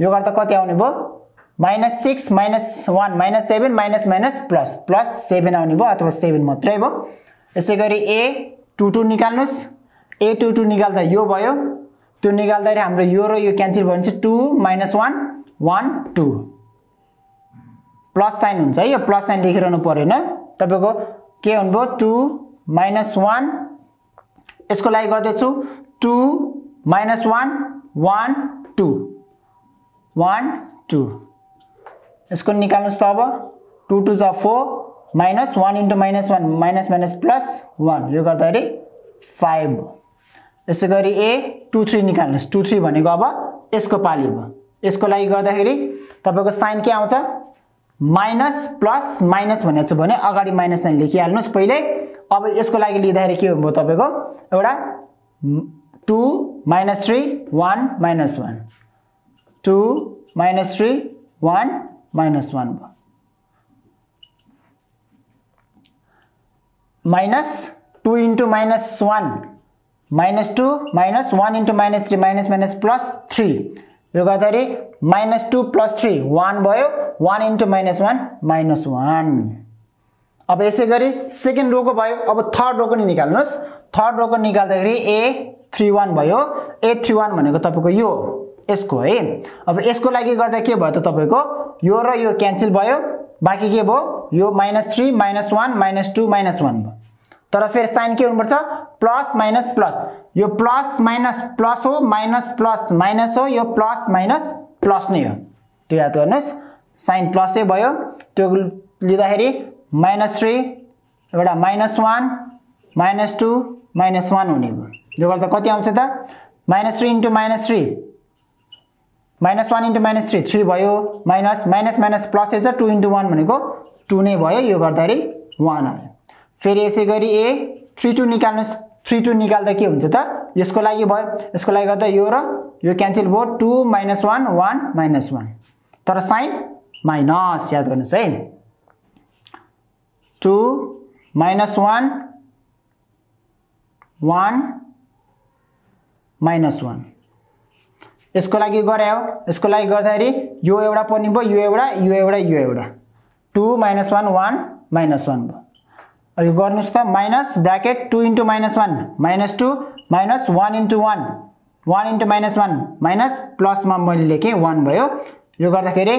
यो गर्दा कति आउने भयो? Minus six minus one minus seven minus minus plus plus seven आउने भयो अथवा सेभेन मात्रै भयो। यसै गरी ए टू टू निकाल्नुहोस्। ए टू टू निकाल्दा यो भयो। त्यो निकाल्दाखेरि हाम्रो यो र यो क्यान्सल भयो भने चाहिँ two minus one one two plus sign हुन्छ है यो प्लस साइन लेखिरहनु परेन तपाईँको के हुनुभयो? टू माइनस वान यसको लागि गर्दैछु two minus one one two one two यसको निकाल्नुहोस् त अब टू टू जा four minus one into minus one minus minus plus one यो गर्दाखेरि फाइभ यसै गरी ए टू थ्री निकाल्नुहोस्। टू थ्री भनेको अब यसको पालि भयो यसको लागि गर्दाखेरि तपाईँको साइन के आउँछ? माइनस प्लस माइनस भनेको छ भने अगाडि माइनस साइन लेखिहाल्नुहोस् पहिले। अब यसको लागि लिँदाखेरि के भयो तपाईँको? एउटा two minus three one minus one two minus three one minus one भयो। Minus two into minus one minus two minus one into minus three minus minus plus three. यो गर्दाखेरि minus two plus three one भयो one into minus one minus one. अब यसै गरी second रोको भयो अब थर्ड रोको नि निकाल्नुहोस्। थर्ड रोको निकाल्दाखेरि ए थ्री वान भयो। ए थ्री वान भनेको तपाईँको यो यसको है। अब यसको लागि गर्दा के भयो त तपाईँको? यो र यो क्यान्सल भयो। बाँकी के भयो? यो minus three minus one minus two minus one भयो। तर फेरि साइन के हुनुपर्छ? Plus minus plus. यो प्लस माइनस प्लस हो माइनस प्लस माइनस हो यो प्लस माइनस प्लस नै हो। त्यो याद गर्नुहोस् साइन प्लसै भयो। त्यो लिँदाखेरि माइनस थ्री एउटा minus one minus two minus one हुने भयो। यो गर्दा कति आउँछ त? Minus three into minus three. Minus one into minus three three भयो minus. Minus minus plus two into one भनेको टू नै भयो। यो गर्दाखेरि वान आयो। फेरि यसै गरी ए थ्री टू निकाल्नुहोस्. थ्री टू निकाल्दा के हुन्छ त? यसको लागि भयो। यसको लागि गर्दा यो र यो क्यान्सल भयो। Two minus one one minus one तर साइन माइनस याद गर्नुहोस् है। Two minus one one minus one यसको लागि गरायो यसको लागि गर्दाखेरि यो एउटा पर्ने भयो यो एउटा यो एउटा यो एउटा। Two minus one one minus one भयो। यो गर्नुहोस् त minus bracket two into minus one minus two minus one into one one into minus one minus प्लसमा मैले लेखेँ वान भयो। यो गर्दाखेरि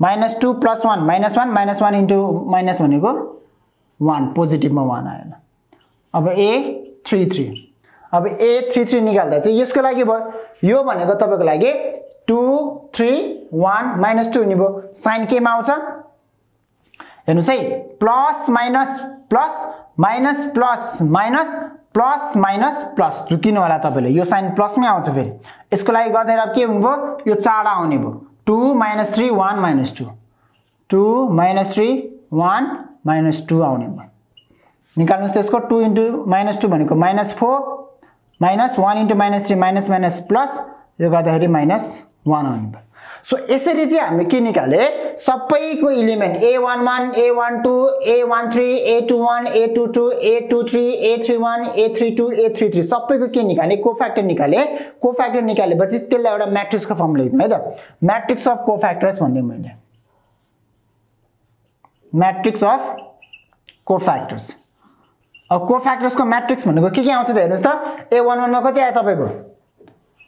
minus two plus one minus one minus one into minus भनेको वान पोजिटिभमा वान आएन। अब ए थ्री थ्री अब ए थ्री थ्री निकाल्दा चाहिँ यसको लागि भयो। यो भनेको तपाईँको लागि two three one minus two हुने भयो। साइन केमा आउँछ। हेर्नुहोस् है plus minus plus minus plus minus plus minus plus. झुकिनु होला तपाईँले। यो साइन प्लसमै आउँछ फेरि। यसको लागि अब के हुनुभयो? यो चार आउने भयो। Two minus three one minus two. Two minus three one minus two आउने भयो। निकाल्नुहोस् त्यसको टू इन्टु माइनस टू भनेको minus four minus one into minus three minus minus plus. यो गर्दाखेरि माइनस वान आउने भयो। सो यसरी चाहिँ हामीले के निकाले सबैको element A one one A one two A one three A two one A two two A two three A three one A three two A three three सबैको के निकाले को फ्याक्टर निकाले को फ्याक्टर निकालेपछि त्यसलाई एउटा म्याट्रिक्सको फर्म लेख्नु है त म्याट्रिक्स अफ को फ्याक्टर्स भनिदिएँ मैले म्याट्रिक्स अफ को फ्याक्टर्स अब को फ्याक्टर्सको म्याट्रिक्स भनेको के के आउँछ त हेर्नुहोस् त ए वान वानमा कति आयो तपाईँको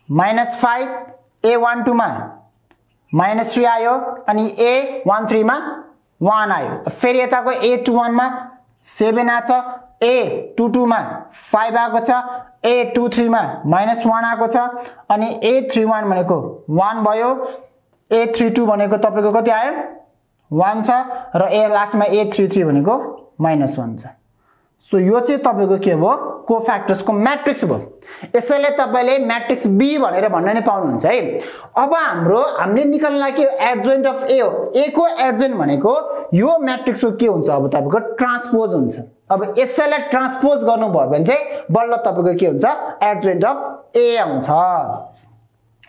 माइनस फाइभ ए वान टूमा माइनस थ्री आयो अनि ए वान थ्रीमा वान आयो। फेरि यताको ए टू वानमा सेभेन आएको छ ए टू टूमा फाइभ आएको छ ए टू थ्रीमा माइनस वान आएको छ अनि ए थ्री वान भनेको वान भयो ए थ्री टू भनेको तपाईँको कति आयो? वान छ र ए लास्टमा ए थ्री थ्री भनेको माइनस वान छ। सो यो चाहिँ तपाईँको के भयो? को फ्याक्टर्सको म्याट्रिक्स भयो। यसैले तपाईँले म्याट्रिक्स बी भनेर भन्न नै पाउनुहुन्छ है। अब हाम्रो हामीले निकाल्न लागि एडजोइन्ट अफ ए हो। ए को एडजोइन्ट भनेको यो म्याट्रिक्सको के हुन्छ? अब तपाईँको ट्रान्सपोज हुन्छ। अब यसैलाई ट्रान्सपोज गर्नुभयो भने चाहिँ बल्ल तपाईँको के हुन्छ? एडजोइन्ट अफ ए आउँछ।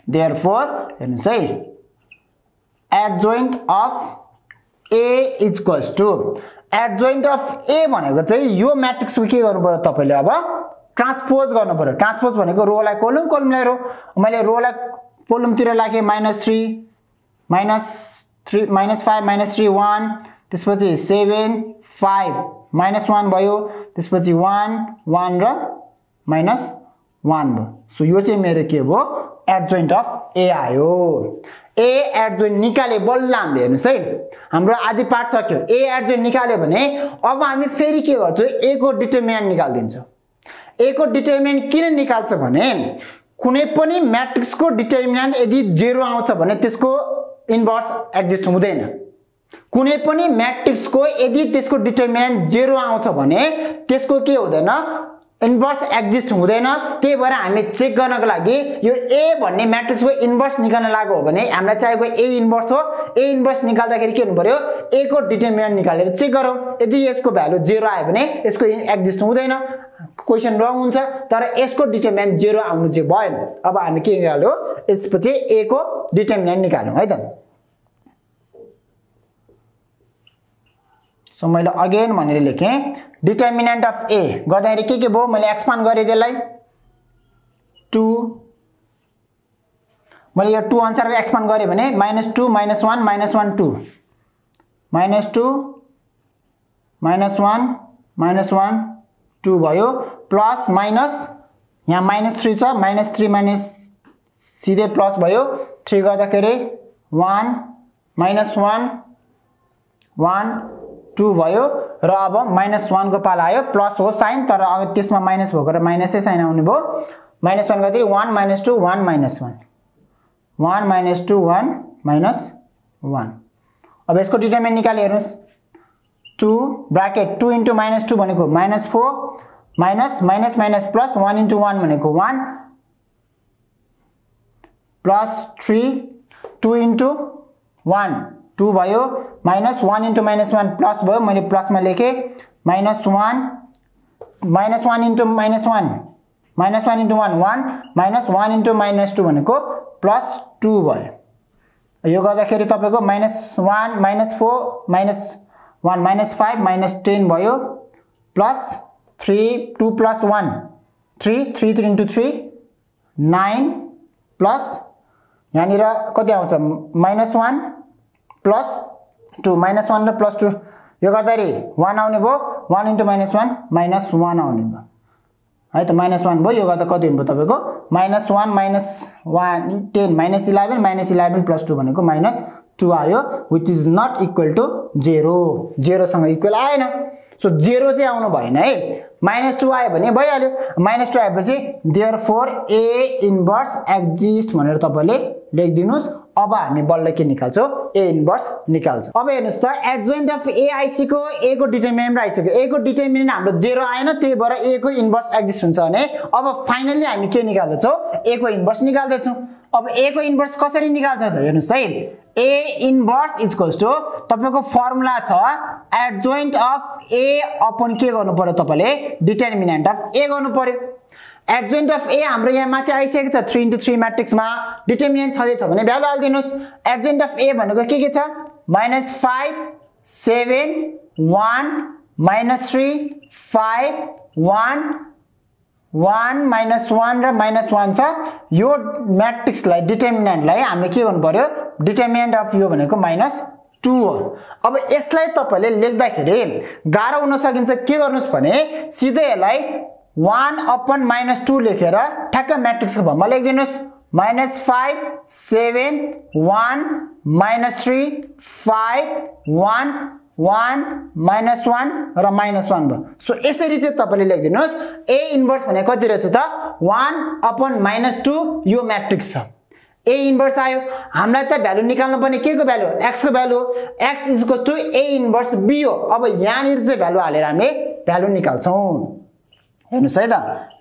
देयर फोर हेर्नुहोस् है। Adjoint of A equals to adjoint of A भनेको चाहिँ यो म्याट्रिक्सको के गर्नु पऱ्यो तपाईँले अब ट्रान्सपोज गर्नु पऱ्यो। ट्रान्सपोज भनेको रोलाई कोलुम कोलुमलाई रो मैले रोलाई कोलुमतिर लागेँ minus three minus three minus five minus three one त्यसपछि सेभेन फाइभ माइनस वान भयो। त्यसपछि वान वान र माइनस वान भयो। सो यो चाहिँ मेरो के भयो? एडजोइन्ट अफ ए आयो। ए एडजोइन्ट निकाले बल्ल हामीले हेर्नुहोस् है। हाम्रो आधी पार्ट सक्यो। ए एडजोइन्ट निकाल्यो भने अब हामी फेरि के गर्छौँ? ए को डिटर्मिनेन्ट निकालिदिन्छौँ। ए को डिटर्मिनेन्ट किन निकाल्छ भने कुनै पनि म्याट्रिक्सको डिटर्मिनेन्ट यदि जेरो आउँछ भने त्यसको इन्भर्स एक्जिस्ट हुँदैन। कुनै पनि म्याट्रिक्सको यदि त्यसको डिटर्मिनेन्ट जेरो आउँछ भने त्यसको के हुँदैन? इन्भर्स एक्जिस्ट हुँदैन। त्यही भएर हामी चेक गर्नको लागि यो ए भन्ने म्याट्रिक्सको इन्भर्स निकाल्न लागेको हो भने हामीलाई चाहिएको ए इन्भर्स हो। ए इन्भर्स निकाल्दाखेरि के हुनु पऱ्यो ए को डिटर्मिनेन्ट निकालेर चेक गरौँ। यदि यसको भ्यालु जेरो आयो भने यसको एक्जिस्ट हुँदैन। क्वेसन रङ हुन्छ। तर यसको डिटर्मिनेन्ट जेरो आउनु चाहिँ भएन। अब हामी के निकाल्यो? यसपछि ए को डिटर्मिनेन्ट निकाल्यौँ है त? सो मैले अगेन भनेर लेखेँ डिटर्मिनेन्ट अफ ए गर्दाखेरि के के भयो? मैले एक्सपान्ड गरेँ त्यसलाई। टू मैले यो टू अनुसारको एक्सपान्ड गरेँ भने minus two minus one minus one two minus two minus one minus one two भयो। प्लस माइनस यहाँ माइनस थ्री छ माइनस थ्री माइनस सिधै प्लस भयो। थ्री गर्दाखेरि one minus one one two भयो र अब माइनस वानको पाला आयो प्लस हो साइन तर अब त्यसमा माइनस भएको र माइनसै साइन आउने भयो। माइनस वान गर्दाखेरि one minus two one minus one. One minus two one minus one. अब यसको डिटर्मिनेन्ट निकाले हेर्नुहोस्। Two bracket two into minus two भनेको minus four minus minus minus plus one into one भनेको one. Plus three two into one. Two भयो minus one into minus one plus भयो मैले प्लसमा लेखेँ minus one minus one into minus one minus one into one one minus one into minus two भनेको plus two भयो। यो गर्दाखेरि तपाईँको minus one minus four minus one minus five minus ten भयो plus three two plus one three three three into three nine plus यहाँनिर कति आउँछ? Minus one plus two minus one र प्लस टू। यो गर्दाखेरि वान आउने भयो one into minus one minus one आउने भयो। है त माइनस वान भयो यो गर्दा कति हुनुभयो तपाईँको? Minus one minus one ten minus eleven minus eleven plus two भनेको माइनस टू आयो which is not equal to zero जेरोसँग equal आएन। सो जेरो चाहिँ आउनु भएन है। माइनस टू आयो भने भइहाल्यो। माइनस टू आएपछि therefore A inverse exist भनेर तपाईँले लेखिदिनुहोस्। अब हामी बल्ल के निकाल्छौँ? ए इन्भर्स निकाल्छ। अब हेर्नुहोस् त एडजोइन्ट अफ ए आइसीको ए को डिटर्मिनेन्ट आइसक्यो। ए को डिटर्मिनेन्ट हाम्रो जेरो आएन त्यही भएर ए को इन्भर्स एक्जिस्ट हुन्छ भने अब फाइनल्ली हामी के निकाल्दैछौँ? ए को इन्भर्स निकाल्दैछौँ। अब ए को इन्भर्स कसरी निकाल्छ त? हेर्नुहोस् है। ए इन्भर्स इजकल्स टु तपाईँको फर्मुला छ एडजोइन्ट अफ ए अपन के गर्नु पर्यो तपाईँले? डिटर्मिनेन्ट अफ ए गर्नु पर्यो। एडजोइन्ट अफ ए हाम्रो यहाँ माथि आइसकेको छ। थ्री इन्टु थ्री म्याट्रिक्समा डिटर्मिनेन्ट छँदैछ भने भ्यालु हालिदिनुहोस्। एडजोइन्ट अफ ए भनेको के के छ? Minus five seven one minus three five one one minus one र माइनस वान छ। यो म्याट्रिक्सलाई डिटर्मिनेन्टलाई हामीले के गर्नु पर्यो? डिटर्मिनेन्ट अफ यो भनेको माइनस टू हो। अब यसलाई तपाईँले लेख्दाखेरि गाह्रो हुन सकिन्छ। के गर्नुहोस् भने सिधै यसलाई वान अपन माइनस टू लेखेर ठ्याक्क म्याट्रिक्सको भरमा लेखिदिनुहोस्। Minus five seven one minus three five one one minus one र माइनस वान भयो। सो यसरी चाहिँ तपाईँले लेखिदिनुहोस्। ए इन्भर्स भनेको कति रहेछ त? वान अपन माइनस टू यो म्याट्रिक्स छ। ए इन्भर्स आयो। हामीलाई त भ्यालु निकाल्नु पर्ने के को value एक्सको value X equals to A inverse B हो। अब यहाँनिर चाहिँ भ्यालु हालेर हामीले भ्यालु निकाल्छौँ। हेर्नुहोस् है त।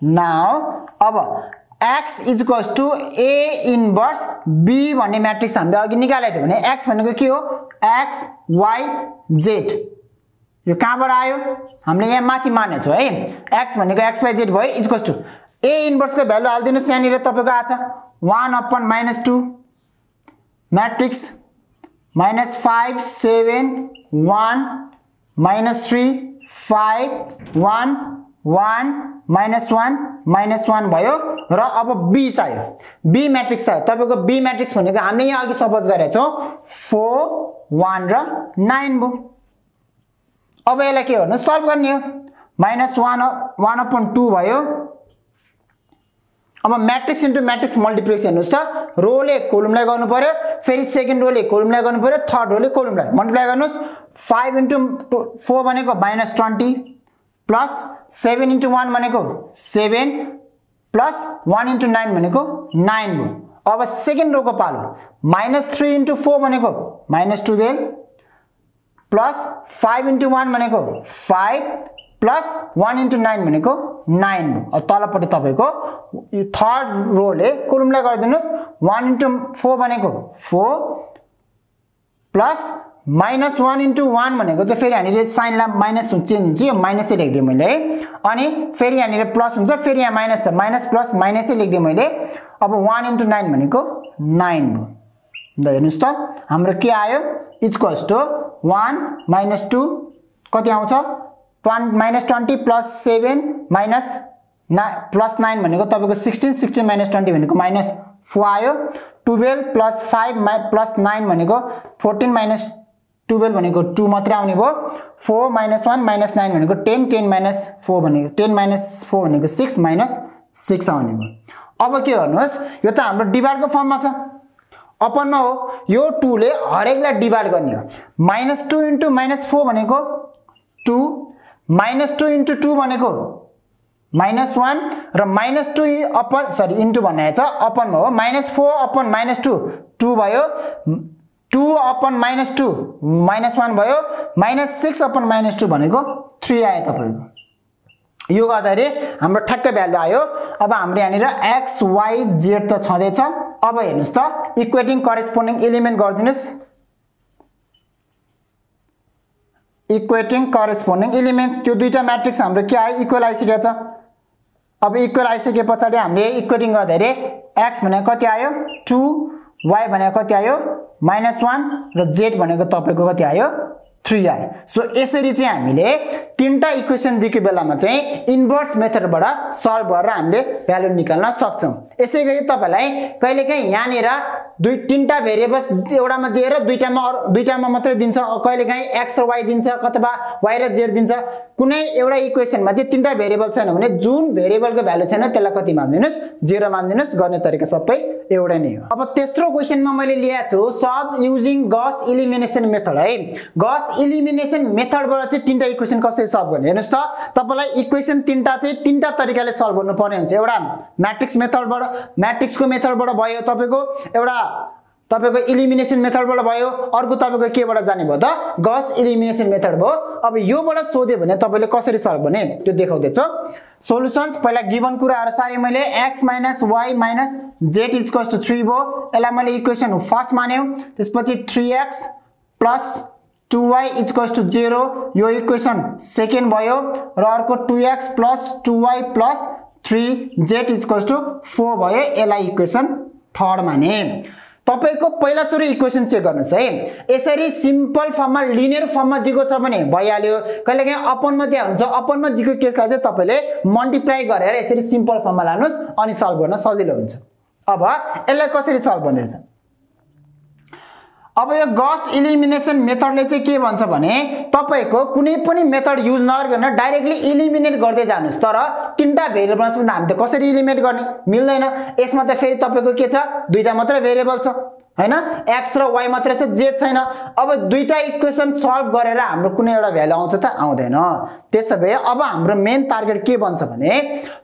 नाउ अब X equals to A inverse B भन्ने म्याट्रिक्स हामीले अघि निकालेको थियो भने एक्स भनेको के हो? एक्स वाइ जेड यो कहाँबाट आयो? हामीले यहाँ माथि मानेको छौँ है। एक्स भनेको एक्स वाइ जेड भयो इजकल्स टु ए इन्भर्सको भ्यालु हालिदिनुहोस् यहाँनिर तपाईँको आएको छ। One upon minus two matrix minus five seven one minus three five one one minus one minus one भयो र अब बी चाहियो। बी म्याट्रिक्स छ तपाईँको बी म्याट्रिक्स भनेको हामीले यहाँ अघि सपोज गरेका छौँ। फोर वान र नाइन भयो। अब यसलाई के गर्नु सल्भ गर्ने हो। Minus one one upon two भयो। अब म्याट्रिक्स इन्टु म्याट्रिक्स मल्टिप्लेक्स हेर्नुहोस् त। रोले कोलुमलाई गर्नु पर्यो फेरि सेकेन्ड रोले कोलुमलाई गर्नु पर्यो थर्ड रोले कोलुमलाई मल्टिप्लाई गर्नुहोस्। फाइभ इन्टु फोर भनेको minus twenty plus seven into one भनेको seven plus one into nine भनेको नाइन भयो अब सेकेन्ड रोको पालो माइनस थ्री इन्टु फोर भनेको minus twelve plus five into one भनेको five plus one into nine भनेको नाइन भयो तलपट्टि तपाईँको थर्ड रोले कोलुमलाई गरिदिनुहोस्। वान इन्टु फोर भनेको four plus minus one into one भनेको चाहिँ फेरि यहाँनिर साइनलाई माइनस चेन्ज हुन्छ यो माइनसै लेखिदिएँ मैले है। अनि फेरि यहाँनिर प्लस हुन्छ फेरि यहाँ माइनस छ माइनस प्लस माइनसै लेखिदिएँ मैले। अब वान इन्टु नाइन भनेको नाइन भयो। अन्त हेर्नुहोस् त हाम्रो के आयो? Equals to one minus two कति आउँछ? Twenty minus twenty plus seven minus nine plus nine भनेको तपाईँको सिक्सटिन सिक्सटिन माइनस ट्वेन्टी भनेको माइनस फोर आयो। Twelve plus five minus plus nine भनेको फोर्टिन माइनस टुवेल्भ भनेको टू मात्रै आउने भयो। Four minus one minus nine भनेको टेन टेन माइनस फोर भनेको टेन माइनस फोर भनेको सिक्स माइनस सिक्स आउने भयो। अब के गर्नुहोस् यो त हाम्रो डिभाइडको फर्ममा छ। अपनमा हो यो टूले हरेकलाई डिभाइड गर्ने हो। Minus two into minus four भनेको two minus two into two भनेको माइनस वान र minus two upon sorry into भन्ने छ अपनमा हो। Minus four upon minus two two भयो। Two upon minus two minus one भयो minus six upon minus two भनेको थ्री आयो तपाईँको। यो गर्दाखेरि हाम्रो ठ्याक्कै भ्यालु आयो। अब हाम्रो यहाँनिर एक्स वाइ जेड त छँदैछ। अब हेर्नुहोस् त इक्वेटिङ करेस्पोन्डिङ एलिमेन्ट गरिदिनुहोस्। इक्वेटिङ करेस्पोन्डिङ एलिमेन्ट त्यो दुईवटा म्याट्रिक्स हाम्रो के आयो? इक्वल आइसकेको छ। अब इक्वल आइसके पछाडि हामीले इक्वेटिङ गर्दाखेरि एक्स भनेको कति आयो? टु वाइ भनेको कति आयो? माइनस वान र जेड भनेको तपाईँको कति आयो? थ्री आयो। सो यसरी चाहिँ हामीले तिनवटा इक्वेसन दिएको बेलामा चाहिँ इन्भर्स मेथडबाट सल्भ गरेर हामीले भ्यालु निकाल्न सक्छौँ। यसै गरी तपाईँलाई कहिलेकाहीँ यहाँनिर दुई तिनवटा भेरिएबल्स एउटामा दिएर दुईवटामा अरू दुईवटामा मात्रै दिन्छ। कहिलेकाहीँ एक्स र वाइ दिन्छ अथवा वाइ र जेड दिन्छ। कुनै एउटा इक्वेसनमा चाहिँ तिनवटा भेरिएबल छैन भने जुन भेरिएबलको भ्यालु छैन त्यसलाई कति मानिदिनुहोस्? जेरो मानिदिनुहोस् गर्ने तरिका सबै एउटै नै हो। अब तेस्रो क्वेसनमा मैले ल्याएको छु सब युजिङ गस इलिमिनेसन मेथड है? गस इलिमिनेसन मेथडबाट चाहिँ तिनवटा इक्वेसन कसरी सल्भ गर्ने? हेर्नुहोस् त तपाईँलाई इक्वेसन तिनवटा चाहिँ तिनवटा तरिकाले सल्भ गर्नुपर्ने हुन्छ। एउटा म्याट्रिक्स मेथडबाट म्याट्रिक्सको मेथडबाट भयो तपाईँको एउटा तपाईँको इलिमिनेसन मेथडबाट भयो अर्को तपाईँको केबाट जाने भयो त? गस इलिमिनेसन मेथड भयो। अब योबाट सोध्यो भने तपाईँले कसरी सल्भ गर्ने? त्यो देखाउँदैछ। सोल्युसन्स पहिला गिभन कुराहरू सारे मैले। X minus Y minus Z इजकस to three भयो। यसलाई मैले इक्वेसन फर्स्ट मान्यो। त्यसपछि three X plus two Y इजकस to zero यो इक्वेसन सेकेन्ड भयो। र अर्को two X plus two Y plus three Z इजकस to four भयो। यसलाई इक्वेसन थर्ड माने। तपाईँको पहिला सुरु इक्वेसन चेक गर्नुहोस् है। यसरी सिम्पल फर्ममा लिनियर फर्ममा दिएको छ भने भइहाल्यो। कहिलेकाहीँ अपनमा दिएको हुन्छ। अपनमा दिएको केसलाई चाहिँ तपाईँले मल्टिप्लाई गरेर यसरी सिम्पल फर्ममा लानुहोस् अनि सल्भ गर्न सजिलो हुन्छ। अब यसलाई कसरी सल्भ गर्ने त अब यो गस इलिमिनेसन मेथडले चाहिँ के भन्छ भने तपाईँको कुनै पनि मेथड युज नगरिकन डाइरेक्टली इलिमिनेट गर्दै जानुहोस्। तर तिनवटा भेरिएबल्समा हामी त कसरी इलिमिनेट गर्ने? मिल्दैन। यसमा त फेरि तपाईँको के छ? दुईवटा मात्रै भेरिएबल छ। होइन? एक्स र वाइ मात्रै छ जेड छैन। अब दुईवटा इक्वेसन सल्भ गरेर हाम्रो कुनै एउटा भ्यालु आउँछ त आउँदैन। त्यसो भए अब हाम्रो मेन टार्गेट के बन्छ भने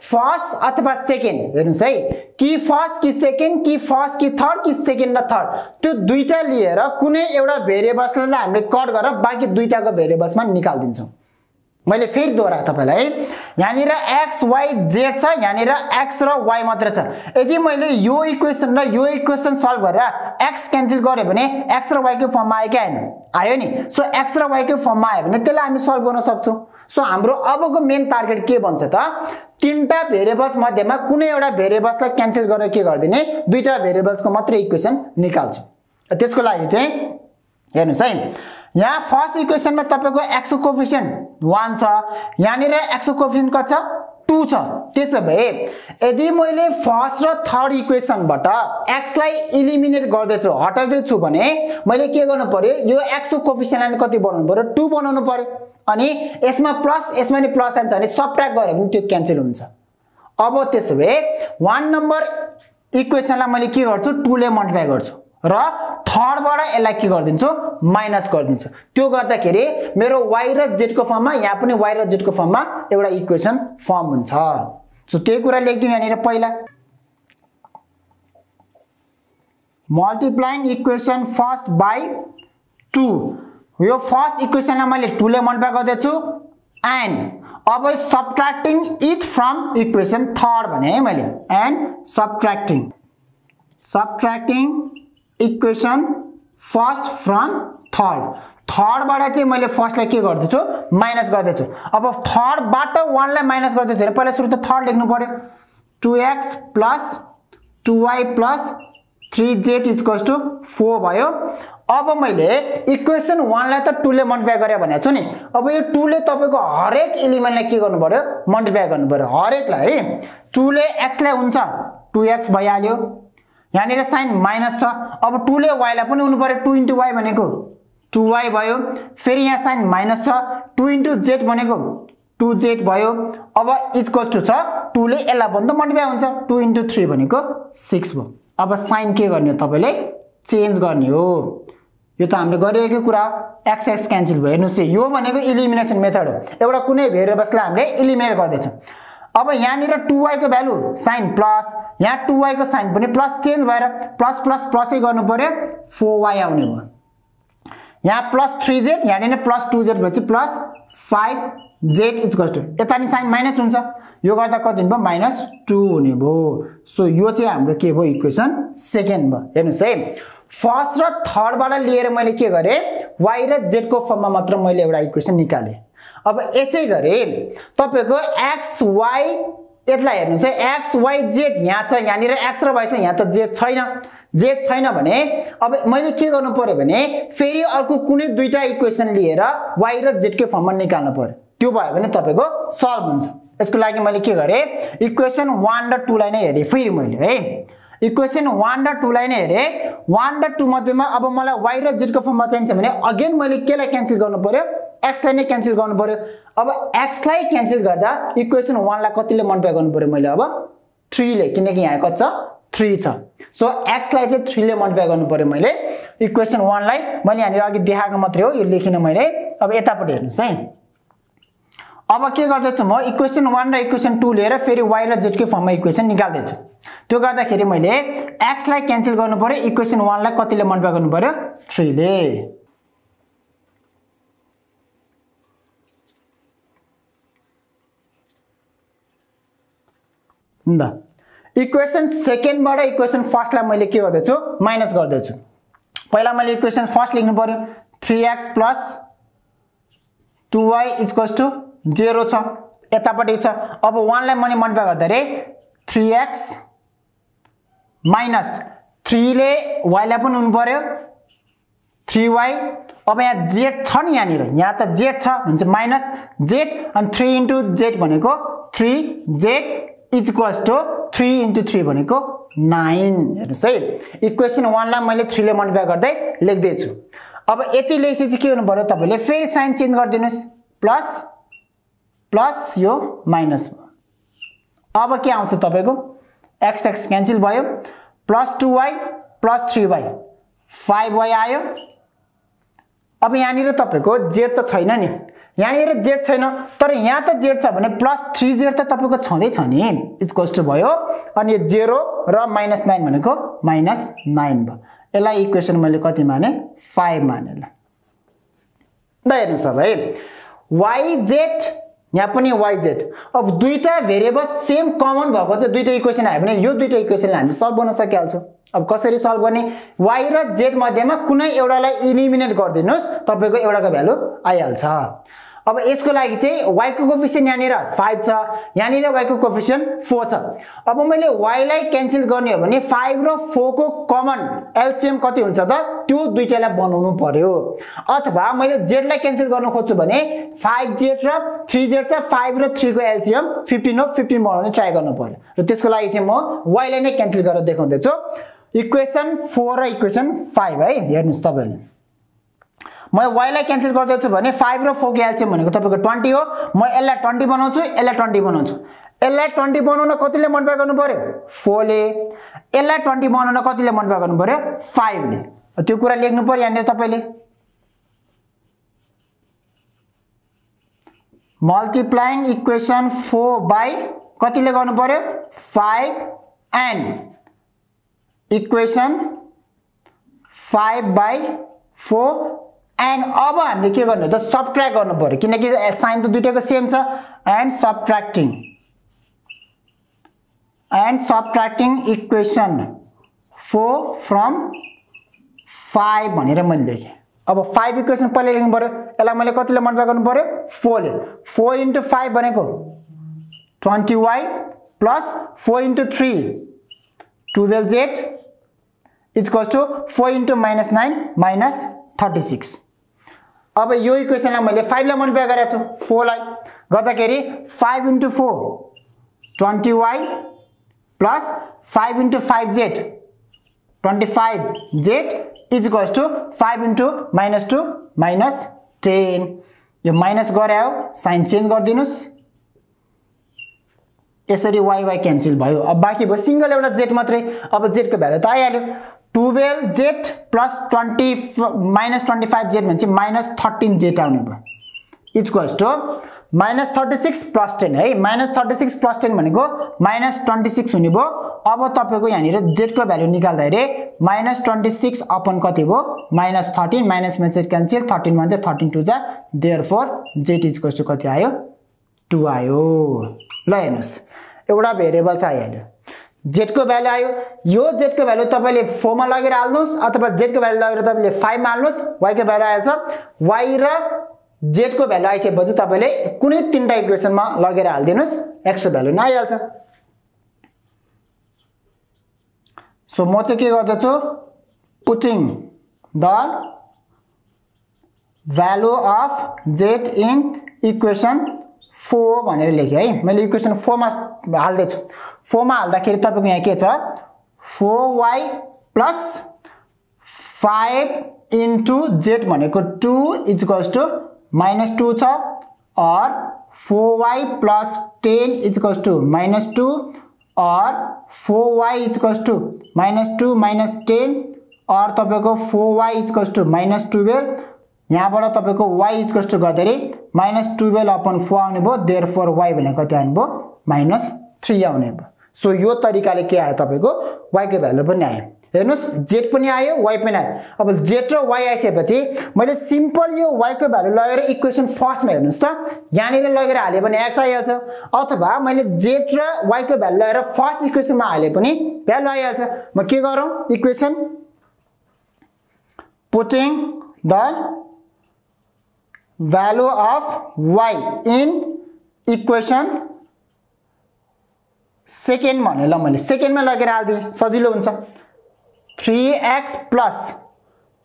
फर्स्ट अथवा सेकेन्ड हेर्नुहोस् है। कि फर्स्ट कि सेकेन्ड कि फर्स्ट कि थर्ड कि सेकेन्ड र थर्ड त्यो दुईवटा लिएर कुनै एउटा भेरिएबल्सलाई हामीले कट गरेर बाँकी दुईवटाको भेरिएबल्समा निकालिदिन्छौँ। मैले फेरि दोहोऱ्याएँ तपाईँलाई यहाँनिर एक्स वाइ जेड छ यहाँनिर एक्स र वाइ मात्र छ। यदि मैले यो इक्वेसन र यो इक्वेसन सल्भ गरेर एक्स क्यान्सल गरेँ भने एक्स र वाइको फर्ममा आयो कि आएन आयो नि। सो एक्स र वाइको फर्ममा आयो भने त्यसलाई हामी सल्भ गर्न सक्छौँ। सो हाम्रो अबको मेन टार्गेट के भन्छ त? तिनवटा भेरिएबल्स मध्येमा कुनै एउटा भेरिएबल्सलाई क्यान्सल गरेर के गरिदिने? दुईवटा भेरिएबल्सको मात्रै इक्वेसन निकाल्छु। त्यसको लागि चाहिँ हेर्नुहोस् है। यहाँ फर्स्ट इक्वेसनमा तपाईँको एक्सो कोफिसियन्ट वान छ यहाँनिर एक्सो कोफिसियन्ट कति छ? टू छ। त्यसो भए यदि मैले फर्स्ट र थर्ड इक्वेसनबाट एक्सलाई इलिमिनेट गर्दैछु हटाउँदैछु भने मैले के गर्नु पर्यो? यो एक्सको कोफिसियन्टलाई कति बनाउनु पर्यो? टू बनाउनु पर्यो। अनि यसमा प्लस यसमा नि प्लस आन्छ भने सब्ट्र्याक्ट गऱ्यो भने त्यो क्यान्सल हुन्छ। अब त्यसो भए वान नम्बर इक्वेसनलाई मैले के गर्छु? टूले मल्टिप्लाई गर्छु। र थर्डबाट यसलाई के गरिदिन्छु? माइनस गरिदिन्छु। त्यो गर्दाखेरि मेरो वाइ र जेडको फर्ममा यहाँ पनि वाइ र जेडको फर्ममा एउटा इक्वेसन फर्म हुन्छ। सो त्यही कुरा लेखिदिउँ यहाँनिर पहिला। Multiplying equation first by two यो फर्स्ट इक्वेसनलाई मैले टूले मल्टिप्लाई गर्दैछु। एन्ड अब subtracting it from equation third भने है मैले। And subtracting subtracting equation first from third. थर्डबाट चाहिँ मैले फर्स्टलाई के गर्दैछु? माइनस गर्दैछु। अब थर्डबाट वानलाई माइनस गर्दैछु भने पहिला सुरु त थर्ड लेख्नु पऱ्यो। Two X plus two plus three Z to four भयो। अब मैले इक्वेसन वानलाई त टूले मल्टिप्लाई गरेँ भनेको छु नि। अब यो टूले तपाईँको हरेक एलिमेन्टलाई के गर्नु पऱ्यो? मल्टिप्लाई गर्नु पऱ्यो। हरेकलाई है टूले एक्सलाई हुन्छ। टु एक्स भइहाल्यो। यहाँनिर साइन माइनस छ। अब टूले वाइलाई पनि हुनु पऱ्यो टु इन्टु वाइ भनेको। टु वाइ भयो फेरि यहाँ साइन माइनस छ। टु इन्टु जेड भनेको। टु जेड भयो। अब इजकोस टु छ। टूले यसलाई त मल्टिप्लाई हुन्छ। टु इन्टु थ्री भनेको सिक्स भयो। अब साइन के गर्ने हो तपाईँले? चेन्ज गर्ने हो। यो त हामीले गरिरहेको कुरा। एक्स एक्स क्यान्सल भयो। हेर्नुहोस् यो भनेको इलिमिनेसन मेथड हो। एउटा कुनै भेरिएबल्सलाई हामीले इलिमिनेट गर्दैछौँ। अब यहाँनिर टु वाईको भ्यालु साइन प्लस यहाँ टु वाईको साइन पनि प्लस चेन्ज भएर प्लस प्लस प्लसै गर्नु पऱ्यो फोर वाई आउने भयो। यहाँ प्लस थ्री जेड यहाँनिर प्लस टू जेड भएपछि plus five Z is to यता नि साइन माइनस हुन्छ। यो गर्दा कति भयो? माइनस टू हुने भयो। सो यो चाहिँ हाम्रो के भयो? इक्वेसन सेकेन्ड भयो। हेर्नुहोस् है। फर्स्ट र थर्डबाट लिएर मैले के गरेँ? वाइ र जेडको फर्ममा मात्र मैले एउटा इक्वेसन निकालेँ। अब यसै गरी तपाईँको एक्स वाइ यसलाई हेर्नुहोस् है। एक्स वाइ जेड यहाँ छ यहाँनिर एक्स र वाइ छ यहाँ त जेड छैन। जेड छैन भने अब मैले के गर्नु पऱ्यो भने फेरि अर्को कुनै दुईवटा इक्वेसन लिएर वाइ र जेडकै फर्ममा निकाल्नु पऱ्यो त्यो भयो भने तपाईँको सल्भ हुन्छ। यसको लागि मैले के गरेँ? इक्वेसन वान र टूलाई नै हेरेँ। फेरि मैले है। इक्वेसन वान र टूलाई नै हेरेँ वान र टू मध्येमा अब मलाई वाइ र जेडको फर्ममा चाहिन्छ भने अगेन मैले केलाई क्यान्सल गर्नु पऱ्यो एक्सलाई नै क्यान्सल गर्नु पऱ्यो अब एक्सलाई क्यान्सल गर्दा इक्वेसन वानलाई कतिले मल्टिप्लाई गर्नु पऱ्यो मैले अब थ्रीले किनकि यहाँ कति छ थ्री छ सो एक्सलाई चाहिँ थ्रीले मल्टिप्लाई गर्नु पऱ्यो मैले इक्वेसन वानलाई मैले यहाँनिर अघि देखाएको मात्रै हो यो लेखिनँ मैले अब यतापट्टि हेर्नुहोस् है अब के गर्दैछु म? इक्वेसन वान र इक्वेसन टू लिएर फेरि वाइ र जेडकै फर्ममा इक्वेसन निकाल्दैछु। त्यो गर्दाखेरि मैले एक्सलाई क्यान्सल गर्नु पऱ्यो इक्वेसन वानलाई कतिले मल्टिप्लाई गर्नु पऱ्यो थ्रीले ल। इक्वेसन सेकेन्डबाट इक्वेसन फर्स्टलाई मैले के गर्दैछु? माइनस गर्दैछु। पहिला मैले इक्वेसन फर्स्ट लेख्नु पऱ्यो three X plus two Y इजकस to zero छ यतापट्टि छ। अब वानलाई मैले मल्टिप्लाई गर्दाखेरि थ्री एक्स माइनस थ्रीले वाइलाई पनि हुनु पऱ्यो थ्री वाइ अब यहाँ जेड छ नि यहाँनिर। यहाँ त जेड छ भने चाहिँ माइनस जेड अनि थ्री इन्टु जेड भनेको three Z equals to three into three भनेको नाइन हेर्नुहोस् है। इक्वेसन वानलाई मैले थ्रीले मल्टिप्लाई गर्दै लेख्दैछु। अब यति लेखेपछि के गर्नु पऱ्यो तपाईँले फेरि साइन चेन्ज गरिदिनुहोस्। प्लस प्लस यो माइनस अब के आउँछ तपाईँको? एक्स एक्स क्यान्सल भयो plus two y plus three y five y आयो। अब यहाँनिर तपाईँको जेड त छैन नि। यहाँनिर जेड छैन तर यहाँ त जेड छ भने प्लस थ्री जेड त तपाईँको छँदैछ नि। इट्स भयो अनि यो जेरो र माइनस नाइन भनेको माइनस नाइन भयो। यसलाई इक्वेसन मैले कति माने? फाइभ माने ल हेर्नुहोस् अब है वाइ जेड यहाँ पनि वाइजेड अब दुईवटा भेरिएबल सेम कमन भएको चाहिँ दुईवटा इक्वेसन आयो भने यो दुईवटा इक्वेसनलाई हामीले सल्भ गर्न सकिहाल्छौँ। अब कसरी सल्भ गर्ने? वाइ र जेड मध्येमा कुनै एउटालाई इलिमिनेट गरिदिनुहोस् तपाईँको एउटाको भ्यालु आइहाल्छ। अब यसको लागि चाहिँ वाइको कोफिसियन यहाँनिर फाइभ छ। यहाँनिर वाइको कोफिसियन फोर छ। अब मैले वाइलाई क्यान्सल गर्ने हो भने फाइभ र फोरको कमन एलसिएम कति हुन्छ त? त्यो दुइटालाई बनाउनु पर्यो। अथवा मैले जेडलाई क्यान्सल गर्न खोज्छु भने फाइभ जेड र थ्री जेड छ फाइभ र थ्रीको एलसिएम फिफ्टिन हो फिफ्टिन बनाउने ट्राई गर्नु पर्यो। र त्यसको लागि चाहिँ म वाइलाई नै क्यान्सल गरेर देखाउँदैछु। इक्वेसन फोर र इक्वेसन फाइभ है हेर्नुहोस् तपाईँले म वाइलाई क्यान्सल गर्दैछु भने फाइभ र फोर एल्सियम भनेको तपाईँको ट्वेन्टी हो। म यसलाई ट्वेन्टी बनाउँछु यसलाई ट्वेन्टी बनाउँछु। यसलाई ट्वेन्टी बनाउन कतिले मल्टिप्लाई गर्नु पऱ्यो फोरले यसलाई ट्वेन्टी बनाउन कतिले मल्टिप्लाई गर्नु पऱ्यो फाइभले त्यो कुरा लेख्नु पऱ्यो यहाँनिर तपाईँले। मल्टिप्लाइङ इक्वेसन फोर बाई कतिले गर्नु पऱ्यो five and equation five by four and अब हामीले के गर्नु त सबट्र्याक्ट गर्नु पऱ्यो। किनकि साइन त दुइटाको सेम छ। And subtracting and subtracting equation four from five भनेर मैले लेखेँ। अब फाइभ इक्वेसन पहिला लेख्नु पऱ्यो। यसलाई मैले कतिले मल्टिप्लाई गर्नु पऱ्यो? फोरले फोर इन्टु फाइभ भनेको twenty y plus four into three twelve z equals to four into minus nine minus thirty six अब यो इक्वेसनलाई मैले फाइभलाई मोडिफाई गरेको छु फोरलाई गर्दाखेरि five into four twenty y plus five into five z twenty five z equals to five into minus two minus ten यो minus गरायो sign change गरिदिनुहोस्। यसरी वाइ वाइ क्यान्सल भयो। अब बाँकी भयो सिङ्गल एउटा जेट मात्रै। अब जेटको भ्यालु त आइहाल्यो। Twelve z plus twenty minus twenty five z भनेपछि माइनस थर्टिन जेट आउने भयो। Equals to minus thirty six plus ten है? Minus thirty six plus ten भनेको माइनस ट्वेन्टी सिक्स हुने भयो। अब तपाईँको यहाँनिर जेटको भ्यालु निकाल्दाखेरि माइनस ट्वेन्टी सिक्स अपन कति भयो? Minus thirteen minus minus cancel thirteen भन्छ थर्टिन टू जा। There four z equals to कति आयो? टु आयो। ल हेर्नुहोस्। एउटा भेरिएबल चाहिँ आइहाल्यो जेडको भ्यालु आयो। यो जेडको भ्यालु तपाईँले फोरमा लगेर हाल्नुहोस् अथवा जेडको भ्यालु लगेर तपाईँले फाइभमा हाल्नुहोस्। वाइको भ्यालु आइहाल्छ वाइ र जेडको भ्यालु आइसकेपछि तपाईँले कुनै तिनवटा इक्वेसनमा लगेर हालिदिनुहोस्। एक्सको भ्यालु नै आइहाल्छ सो म चाहिँ के गर्दछु? Putting the value of z in equation four भनेर लेखेँ है। मैले इक्वेसन फोरमा हाल्दैछु। फोरमा हाल्दाखेरि तपाईँको यहाँ के छ? Four y plus five into z भनेको to equals to minus two छ or four y plus ten equals to minus two or four y equals to minus two minus ten or तपाईँको four y equals to minus twelve. यहाँबाट तपाईँको y equals to गर्दाखेरि minus twelve upon four आउने भयो there four y भनेको कति आउने भयो माइनस थ्री आउने भयो। सो यो तरिकाले के आयो तपाईँको? वाइको भ्यालु पनि आयो। हेर्नुहोस् जेड पनि आयो वाइ पनि आयो। अब जेड र वाइ आइसकेपछि मैले सिम्पल यो वाइको भ्यालु लगेर इक्वेसन फर्स्टमा हेर्नुहोस् त। यहाँनिर लगेर हाल्यो भने एक्स आइहाल्छ। अथवा मैले जेड र वाइको भ्यालु लगेर फर्स्ट इक्वेसनमा हाले पनि भ्यालु आइहाल्छ। म के गरौँ? Equation putting the value of y in equation second भने ल मैले सेकेन्डमा लगेर हालिदिएँ। सजिलो हुन्छ। Three x plus.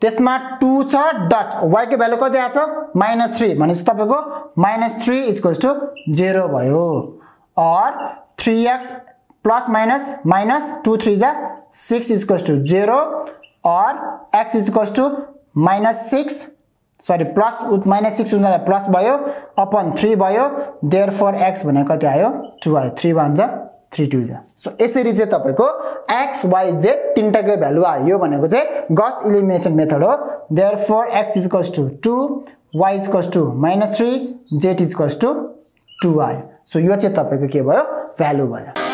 त्यसमा टू छ डट। वाइको भ्यालु कति आएको छ? Minus three. भनेपछि तपाईँको minus three equals to zero भयो। Or three x plus minus minus two three जा six equals to zero. Or x is equals to minus six. Sorry plus minus six हुँदा plus भयो। Upon three भयो। There four x भनेको कति आयो? Two आयो। Three one three two जा so यसरी चाहिँ तपाईँको एक्स वाइ जेड तिनवटाकै भ्यालु आयो यो भनेको चाहिँ गस इलिमिनेसन मेथड हो। Therefore x is equals to two y is equals to minus three z is equals to two आयो। सो यो चाहिँ तपाईँको के भयो? भ्यालु भयो।